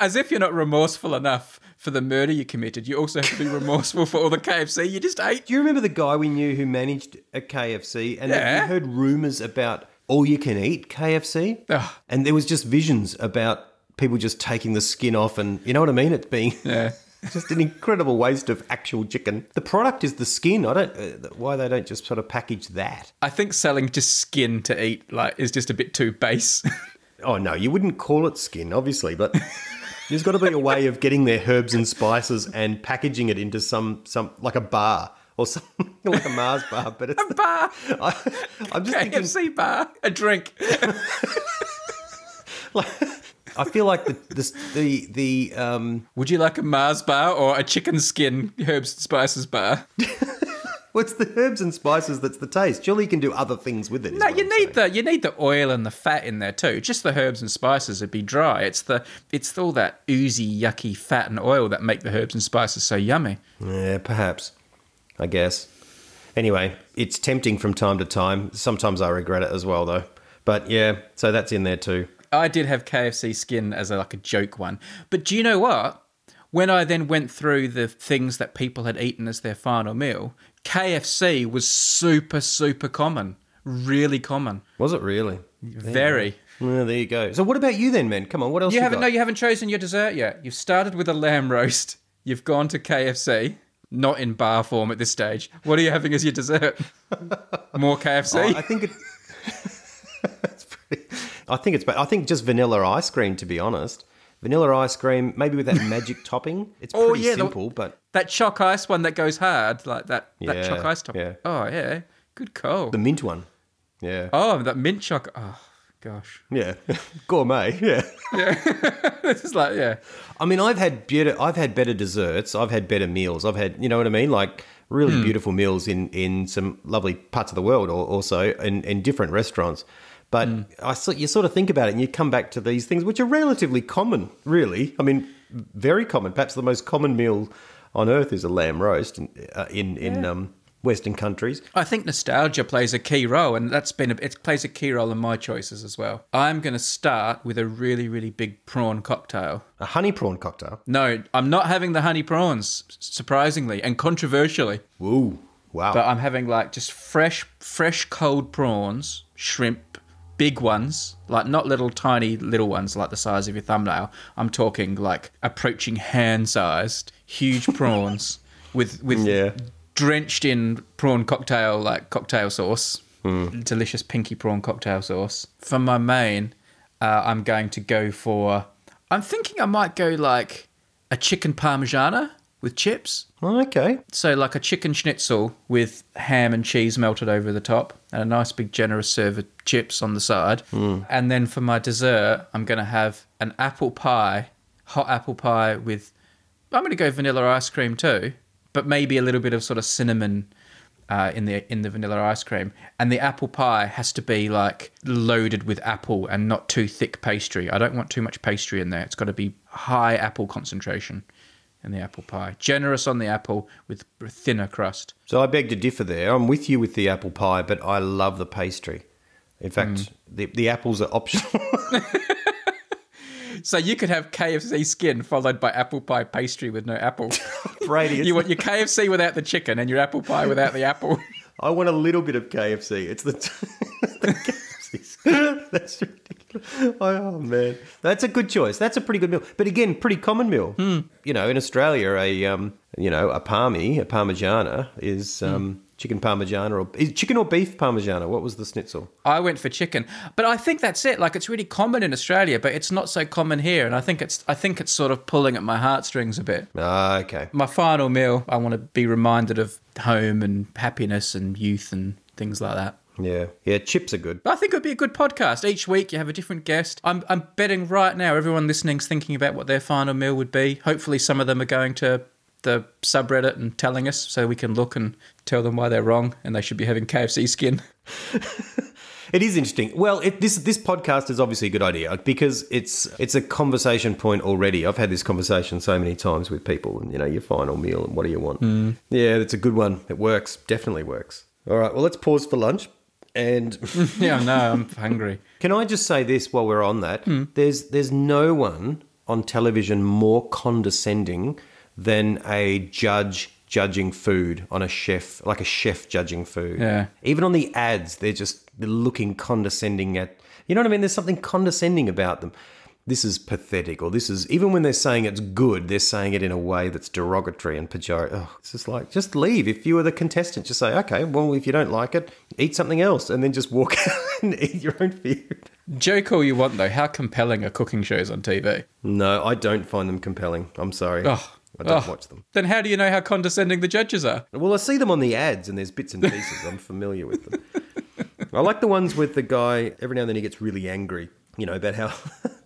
As if you're not remorseful enough for the murder you committed, you also have to be remorseful for all the KFC you just ate. Do you remember the guy we knew who managed a KFC, and Yeah. we heard rumours about all you can eat KFC, Ugh. and there was just visions about people just taking the skin off, and you know what I mean? It being Yeah. just an incredible waste of actual chicken. The product is the skin. I don't uh, why they don't just sort of package that. I think selling just skin to eat like is just a bit too base. Oh no, you wouldn't call it skin, obviously, but there's got to be a way of getting their herbs and spices and packaging it into some some like a bar or something like a Mars bar. But it's a bar, I, I'm just thinking. KFC bar, a drink. I feel like the the the, the um, Would you like a Mars bar or a chicken skin herbs and spices bar? what's the herbs and spices that's the taste? Surely you can do other things with it. No, you I'm need saying. the you need the oil and the fat in there too. Just the herbs and spices would be dry. It's the it's all that oozy, yucky fat and oil that make the herbs and spices so yummy. Yeah, perhaps. I guess. Anyway, it's tempting from time to time. Sometimes I regret it as well, though. But yeah, so that's in there too. I did have KFC skin as a, like a joke one, but do you know what? When I then went through the things that people had eaten as their final meal, KFC was super super common, really common, Was it really? very. Well, there you go. So what about you then, man? Come on, what else You you, haven't got? no, you haven't chosen your dessert yet. You've started with a lamb roast. You've gone to KFC, not in bar form at this stage. What are you having as your dessert? More KFC. Oh, I think it. That's pretty. I think it's. I think just vanilla ice cream, to be honest. Vanilla ice cream, maybe with that magic topping. It's pretty Oh, yeah, the- simple, but that choc ice one that goes hard, like that. that Yeah, choc ice top. yeah. Oh yeah, good call. the mint one. Yeah. oh, that mint choc. Oh gosh. Yeah. Gourmet. Yeah. Yeah. this is like yeah. I mean, I've had better. I've had better desserts. I've had better meals. I've had, you know what I mean, like really Hmm. beautiful meals in in some lovely parts of the world, or also in, in different restaurants. But Hmm. I you sort of think about it, and you come back to these things, which are relatively common, really. I mean, very common. Perhaps the most common meal on earth is a lamb roast in uh, in, in um, Western countries. I think nostalgia plays a key role, and that's been a, it plays a key role in my choices as well. I'm going to start with a really really big prawn cocktail. A honey prawn cocktail. No, I'm not having the honey prawns, surprisingly and controversially. Woo! Wow. But I'm having like just fresh, fresh cold prawns, shrimp, big ones, like not little tiny little ones like the size of your thumbnail. I'm talking like approaching hand sized, huge prawns with with Yeah. drenched in prawn cocktail like cocktail sauce, delicious pinky prawn cocktail sauce. For my main, uh, I'm going to go for. I'm thinking I might go like a chicken parmigiana with chips. okay. So, like a chicken schnitzel with ham and cheese melted over the top, and a nice big generous serve of chips on the side. And then for my dessert, I'm going to have an apple pie, hot apple pie with. I'm going to go vanilla ice cream too, but maybe a little bit of sort of cinnamon uh, in the in the vanilla ice cream. And the apple pie has to be like loaded with apple and not too thick pastry. I don't want too much pastry in there. It's got to be high apple concentration in the apple pie. Generous on the apple with thinner crust. So I beg to differ there. I'm with you with the apple pie, but I love the pastry. In fact, Mm. the, the apples are optional. So you could have KFC skin followed by apple pie pastry with no apple. Brady, you want your KFC without the chicken and your apple pie without the apple. I want a little bit of KFC. It's the, the KFC. That's ridiculous. Oh man, that's a good choice. That's a pretty good meal. But again, pretty common meal. Hmm. You know, in Australia, a um, you know, a palmy, a parmigiana is Hmm. um, chicken parmigiana or is chicken or beef parmigiana. What was the schnitzel? I went for chicken, but I think that's it. Like it's really common in Australia, but it's not so common here, and I think it's I think it's sort of pulling at my heartstrings a bit. Ah, okay. My final meal, I want to be reminded of home and happiness and youth and things like that. Yeah, yeah. Chips are good. But I think it would be a good podcast. Each week you have a different guest. I'm, I'm betting right now everyone listening's thinking about what their final meal would be. Hopefully, some of them are going to the subreddit and telling us so we can look and tell them why they're wrong and they should be having KFC skin. It is interesting. Well, it, this this podcast is obviously a good idea because it's it's a conversation point already. I've had this conversation so many times with people, and you know, your final meal and what do you want? Mm. Yeah, that's a good one. It works. Definitely works. All right. Well, let's pause for lunch. And yeah, no, I'm hungry. can I just say this while we're on that? Hmm. There's there's no one on television more condescending than a judge judging food on a chef, like a chef judging food. Yeah. Even on the ads, they're just they're looking condescending at. You know what I mean? There's something condescending about them. This is pathetic or this is even when they're saying it's good, they're saying it in a way that's derogatory and pejorative. Oh, it's just like just leave. If you were the contestant, just say, okay, well, if you don't like it, eat something else, and then just walk out and eat your own food. Joke all you want though. How compelling are cooking shows on TV? No, I don't find them compelling. I'm sorry. Oh, I don't oh. watch them. Then how do you know how condescending the judges are? Well, I see them on the ads, and there's bits and pieces. I'm familiar with them. I like the ones with the guy. Every now and then he gets really angry. You know about how.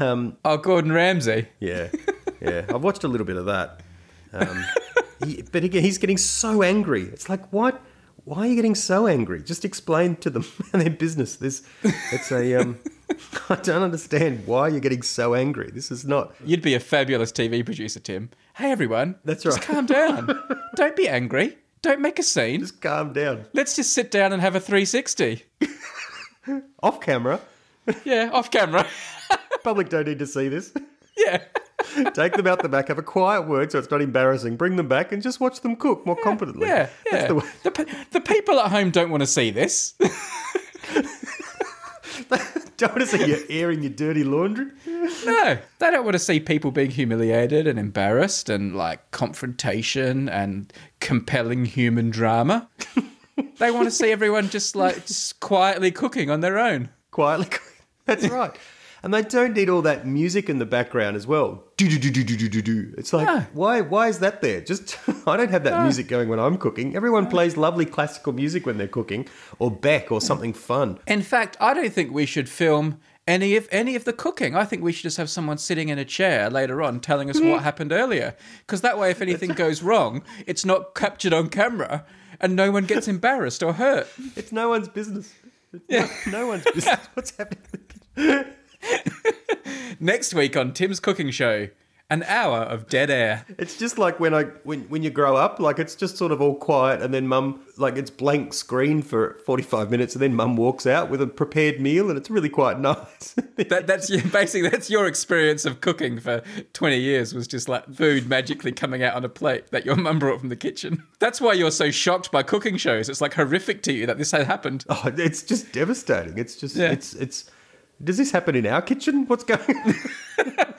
Oh, Gordon Ramsay. yeah, yeah. I've watched a little bit of that. Um, he, but again, he's getting so angry. It's like, what? Why are you getting so angry? Just explain to them their business. This, it's a. Um, I don't understand why you're getting so angry. This is not. You'd be a fabulous TV producer, Tim. Hey, everyone. That's right. Just calm down. Don't be angry. Don't make a scene. Just calm down. Let's just sit down and have a 360. Off camera. Yeah, off camera. Public don't need to see this. yeah. Take them out the back, have a quiet word so it's not embarrassing. Bring them back and just watch them cook more competently. Yeah, yeah. the. The, pe- the people at home don't want to see this. Don't want to see you airing your dirty laundry. No, they don't want to see people being humiliated and embarrassed and like confrontation and compelling human drama. they want to see everyone just like just quietly cooking on their own. Quietly. That's right. And they don't need all that music in the background as well. Do do do do do do do. It's like No. why why is that there? Just I don't have that music going when I'm cooking. Everyone plays lovely classical music when they're cooking, or Beck or something fun. In fact, I don't think we should film any of any of the cooking. I think we should just have someone sitting in a chair later on telling us what happened earlier. Because that way, if anything goes wrong, it's not captured on camera and no one gets embarrassed or hurt. It's no one's business. It's no, no one's business. What's happening? Next week on Tim's Cooking Show, an hour of dead air. It's just like when I when when you grow up, like it's just sort of all quiet, and then mum like it's blank screen for forty five minutes, and then mum walks out with a prepared meal, and it's really quite nice. That, that's your, basically that's your experience of cooking for 20 years was just like food magically coming out on a plate that your mum brought from the kitchen. That's why you're so shocked by cooking shows. It's like horrific to you that this had happened. oh, it's just devastating. It's just Yeah. it's it's. Does this happen in our kitchen? What's going? on?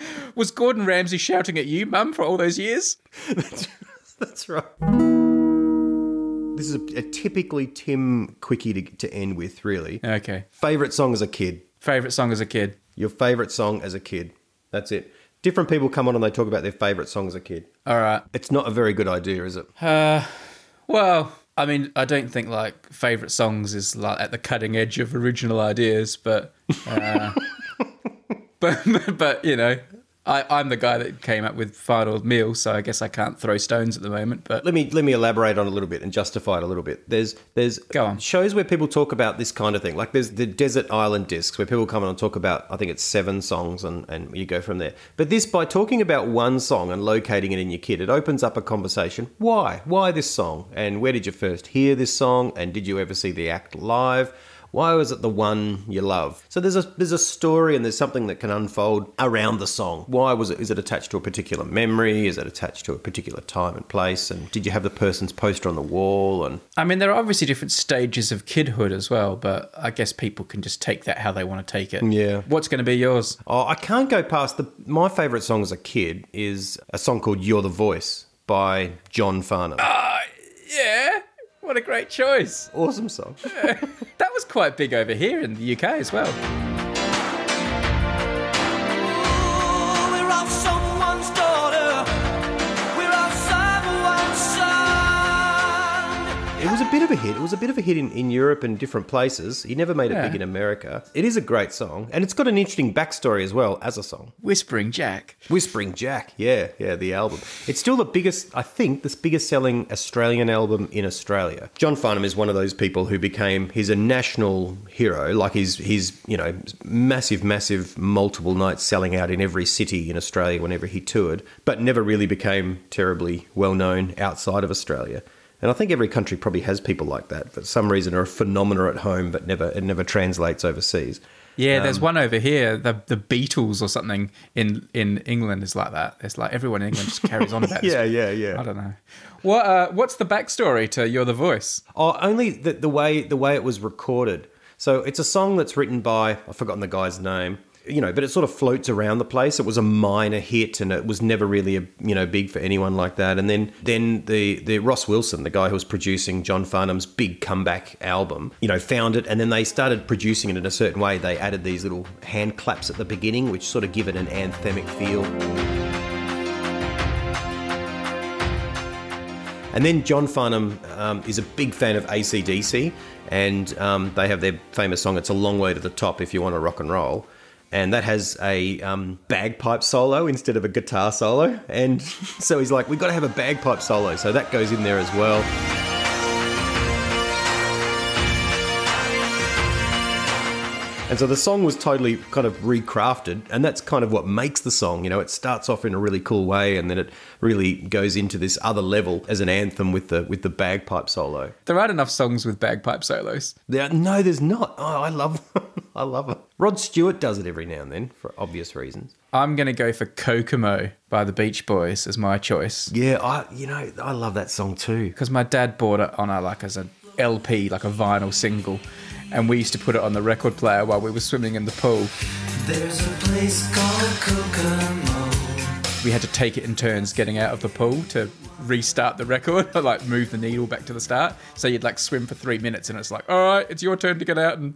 Was Gordon Ramsay shouting at you, mum, for all those years? That's right. This is a, a typically Tim quickie to, to end with. Really, Okay. favorite song as a kid. Favorite song as a kid? Your favorite song as a kid. That's it. Different people come on and they talk about their favorite song as a kid. All right. It's not a very good idea, is it? Uh, well, I mean, I don't think like favorite songs is like at the cutting edge of original ideas, but uh, but but you know, I, I'm the guy that came up with final meal, so I guess I can't throw stones at the moment. But let me let me elaborate on a little bit and justify it a little bit. There's there's Go on. shows where people talk about this kind of thing. Like there's the Desert Island discs where people come on and talk about I think it's seven songs and, and you go from there. But this by talking about one song and locating it in your kid, it opens up a conversation. Why? Why this song? And where did you first hear this song? And did you ever see the act live? Why was it the one you love? So there's a there's a story and there's something that can unfold around the song. Why was it? Is it attached to a particular memory? Is it attached to a particular time and place? And did you have the person's poster on the wall? And I mean, there are obviously different stages of kidhood as well, but I guess people can just take that how they want to take it. Yeah. What's going to be yours? oh, I can't go past the. My favourite song as a kid is a song called "You're the Voice" by John Farnham. Uh, yeah. What a great choice. Awesome song. That was quite big over here in the UK as well. A bit of a hit. It was a bit of a hit in, in Europe and different places. He never made it Yeah. big in America. It is a great song, and it's got an interesting backstory as well as a song. Whispering Jack. Whispering Jack, yeah, yeah, the album. It's still the biggest, I think, the biggest selling Australian album in Australia. John Farnham is one of those people who became, he's a national hero. Like he's, he's, you know, massive, massive, multiple nights selling out in every city in Australia whenever he toured, but never really became terribly well known outside of Australia. And I think every country probably has people like that. For some reason, are a phenomena at home, but never it never translates overseas. Yeah, there's one over here, the the Beatles or something in in England is like that. It's like everyone in England just carries on about. Yeah, yeah, yeah. I don't know. What uh, what's the backstory to You're the Voice? Oh, only the, the way the way it was recorded. So it's a song that's written by I've forgotten the guy's name, you know, but it sort of floats around the place. It was a minor hit, and it was never really a you know big for anyone like that. And then then the the Ross Wilson, the guy who was producing John Farnham's big comeback album, you know, found it, and then they started producing it in a certain way. They added these little hand claps at the beginning, which sort of give it an anthemic feel. And then John Farnham um, is a big fan of ACDC, and um, they have their famous song, It's a Long Way to the Top If You Want to Rock and Roll. And that has a um, bagpipe solo instead of a guitar solo. And so he's like, we've got to have a bagpipe solo. So that goes in there as well. And so the song was totally kind of recrafted, and that's kind of what makes the song. You know, it starts off in a really cool way, and then it really goes into this other level as an anthem with the with the bagpipe solo. There aren't enough songs with bagpipe solos. There, no, there's not. Oh, I love, I love it. Rod Stewart does it every now and then for obvious reasons. I'm going to go for Kokomo by the Beach Boys as my choice Yeah, I, you know, I love that song too. because my dad bought it on a like as an LP, like a vinyl single, and we used to put it on the record player while we were swimming in the pool. There's a place called Kokomo. We had to take it in turns getting out of the pool to restart the record, or like move the needle back to the start. So you'd like swim for three minutes, and it's like, all right, it's your turn to get out and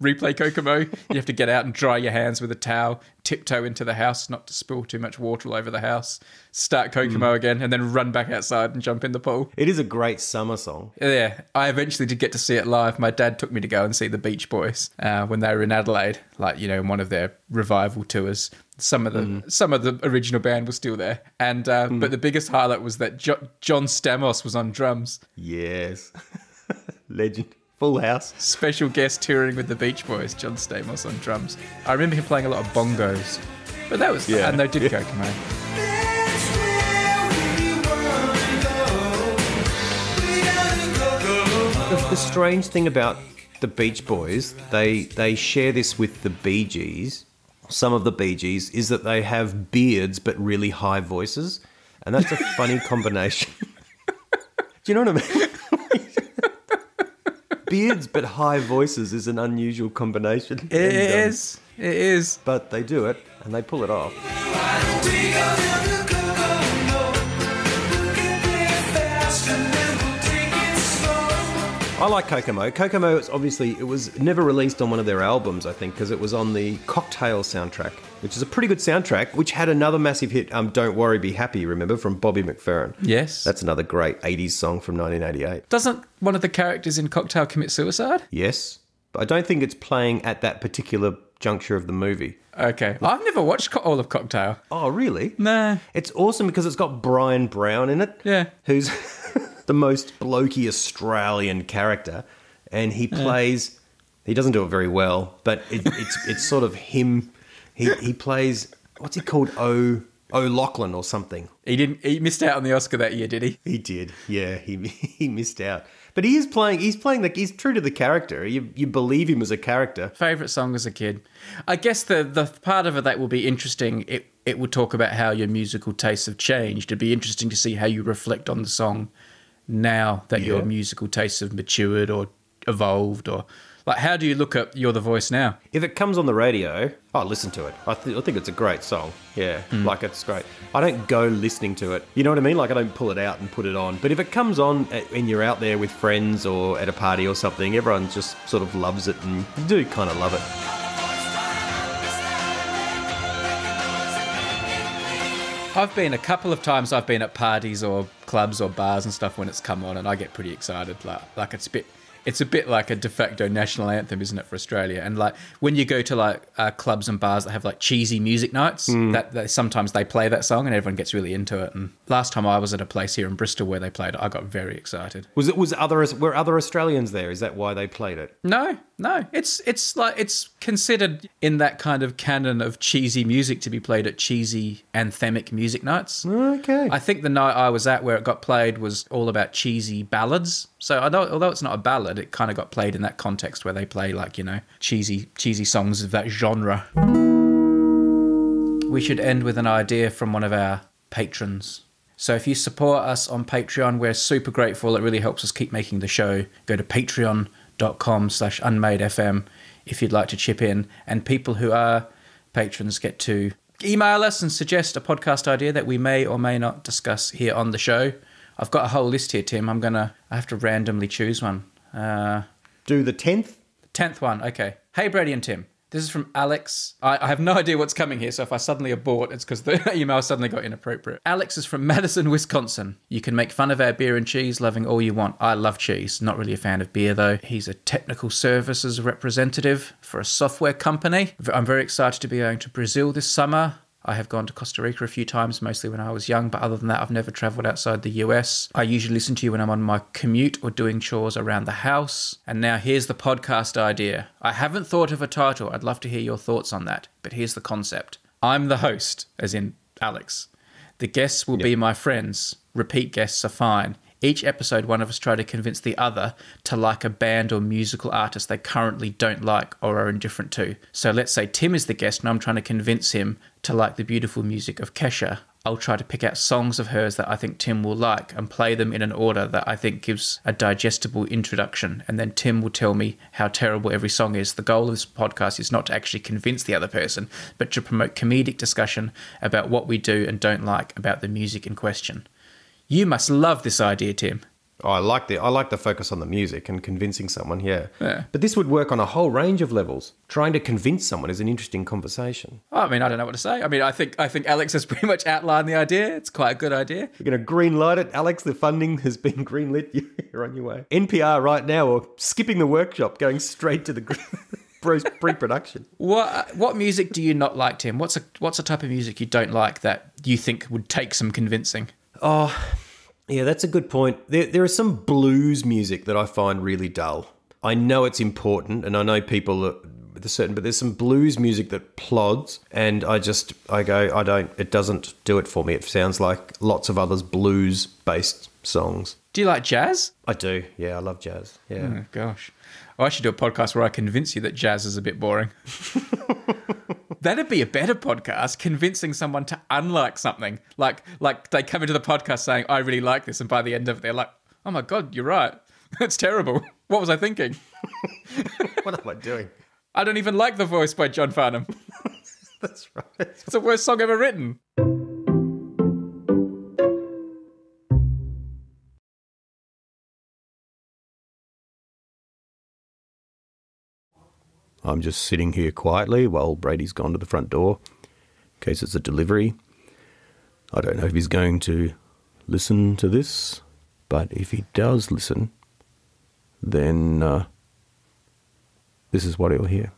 replay Kokomo. you have to get out and dry your hands with a towel, tiptoe into the house, not to spill too much water all over the house, start Kokomo again, and then run back outside and jump in the pool. It is a great summer song. Yeah, I eventually did get to see it live. My dad took me to go and see the Beach Boys uh, when they were in Adelaide, like you know, in one of their revival tours. Some of the some of the original band was still there, and uh, but the biggest highlight was that jo- John Stamos was on drums, Yes, legend, full house. special guest touring with the Beach Boys. John Stamos on drums. I remember him playing a lot of bongos, but that was Yeah. and they did go come on. That's where we wanna go. We gotta go, go. The, the strange thing about the Beach Boys, they they share this with the Bee Gees. Some of the Bee Gees is that they have beards but really high voices, and that's a funny combination. Do you know what I mean? Beards but high voices is an unusual combination. It And, um, is, it is. but they do it and they pull it off. I like Kokomo. Kokomo is obviously it was never released on one of their albums, I think, because it was on the Cocktail soundtrack, which is a pretty good soundtrack, which had another massive hit, um, "Don't Worry, Be Happy." Remember from Bobby McFerrin? Yes. That's another great '80s song from 1988. Doesn't one of the characters in Cocktail commit suicide? Yes, but I don't think it's playing at that particular juncture of the movie. Okay, I've never watched all of Cocktail. Oh, really? Nah. It's awesome because it's got Bryan Brown in it. Yeah. Who's the most blokey Australian character. And he plays, he doesn't do it very well, but it, it's it's sort of him. He, he plays, what's he called? O, O'Loughlin or something. He didn't. He missed out on the Oscar that year, did he? He did. Yeah, he, he missed out. But he is playing, he's playing, like he's true to the character. You, you believe him as a character. Favorite song as a kid. I guess the the part of it that will be interesting. It it will talk about how your musical tastes have changed. It'd be interesting to see how you reflect on the song now that your musical tastes have matured or evolved, or like how do you look at "You're the Voice" now? If it comes on the radio, I'll listen to it. I, th- I think it's a great song. Yeah, mm. like it's great. I don't go listening to it. You know what I mean? Like I don't pull it out and put it on. But if it comes on uh, at- when you're out there with friends or at a party or something, everyone just sort of loves it and you do kind of love it. I've been a couple of times. I've been at parties or clubs or bars and stuff when it's come on, and I get pretty excited. Like, like it's a bit, it's a bit like a de facto national anthem, isn't it, for Australia? And like when you go to like uh, clubs and bars that have like cheesy music nights, that, that sometimes they play that song and everyone gets really into it. And last time I was at a place here in Bristol where they played it, I got very excited. Was it was other were other Australians there? Is that why they played it? No, no, it's it's like it's considered in that kind of canon of cheesy music to be played at cheesy anthemic music nights. Okay. I think the night I was at where it got played was all about cheesy ballads. So although although it's not a ballad, it kind of got played in that context where they play like you know cheesy cheesy songs of that genre. We should end with an idea from one of our patrons. So if you support us on Patreon, we're super grateful. It really helps us keep making the show. Go to patreon.com slash unmadefm if you'd like to chip in. And people who are patrons get to email us and suggest a podcast idea that we may or may not discuss here on the show. I've got a whole list here, Tim. I'm gonna. I have to randomly choose one. Uh, Do the tenth. tenth one. Okay. Hey, Brady and Tim. This is from Alex. I, I have no idea what's coming here, so if I suddenly abort, it's because the email suddenly got inappropriate. Alex is from Madison, Wisconsin. You can make fun of our beer and cheese loving all you want. I love cheese. Not really a fan of beer, though. He's a technical services representative for a software company. I'm very excited to be going to Brazil this summer. I have gone to Costa Rica a few times, mostly when I was young, but other than that, I've never traveled outside the US. I usually listen to you when I'm on my commute or doing chores around the house. And now here's the podcast idea. I haven't thought of a title. I'd love to hear your thoughts on that, but here's the concept I'm the host, as in Alex. The guests will be my friends. Repeat guests are fine. Each episode, one of us try to convince the other to like a band or musical artist they currently don't like or are indifferent to. So let's say Tim is the guest and I'm trying to convince him to like the beautiful music of Kesha. I'll try to pick out songs of hers that I think Tim will like and play them in an order that I think gives a digestible introduction. And then Tim will tell me how terrible every song is. The goal of this podcast is not to actually convince the other person, but to promote comedic discussion about what we do and don't like about the music in question. You must love this idea, Tim. Oh, I like the I like the focus on the music and convincing someone. Yeah. Yeah. But this would work on a whole range of levels. Trying to convince someone is an interesting conversation. I mean, I don't know what to say. I mean, I think I think Alex has pretty much outlined the idea. It's quite a good idea. We're going to green light it, Alex. The funding has been greenlit. You're on your way. NPR right now, or skipping the workshop, going straight to the pre- pre-production. What what music do you not like, Tim? What's a what's a type of music you don't like that you think would take some convincing? Oh, yeah, that's a good point. There, there is some blues music that I find really dull. I know it's important, and I know people are- certain, but there's some blues music that plods, and I just I go I don't. It doesn't do it for me. It sounds like lots of others blues-based songs. Do you like jazz? I do. Yeah, I love jazz. Yeah. Oh gosh. Well, I should do a podcast where I convince you that jazz is a bit boring. That'd be a better podcast, convincing someone to unlike something. Like like they come into the podcast saying, I really like this, and by the end of it they're like, Oh my god, you're right. That's terrible. What was I thinking? What am I doing? I don't even like the voice by John Farnham. That's right. It's the worst song ever written. I'm just sitting here quietly while Brady's gone to the front door in case it's a delivery. I don't know if he's going to listen to this, but if he does listen, then uh, this is what he'll hear.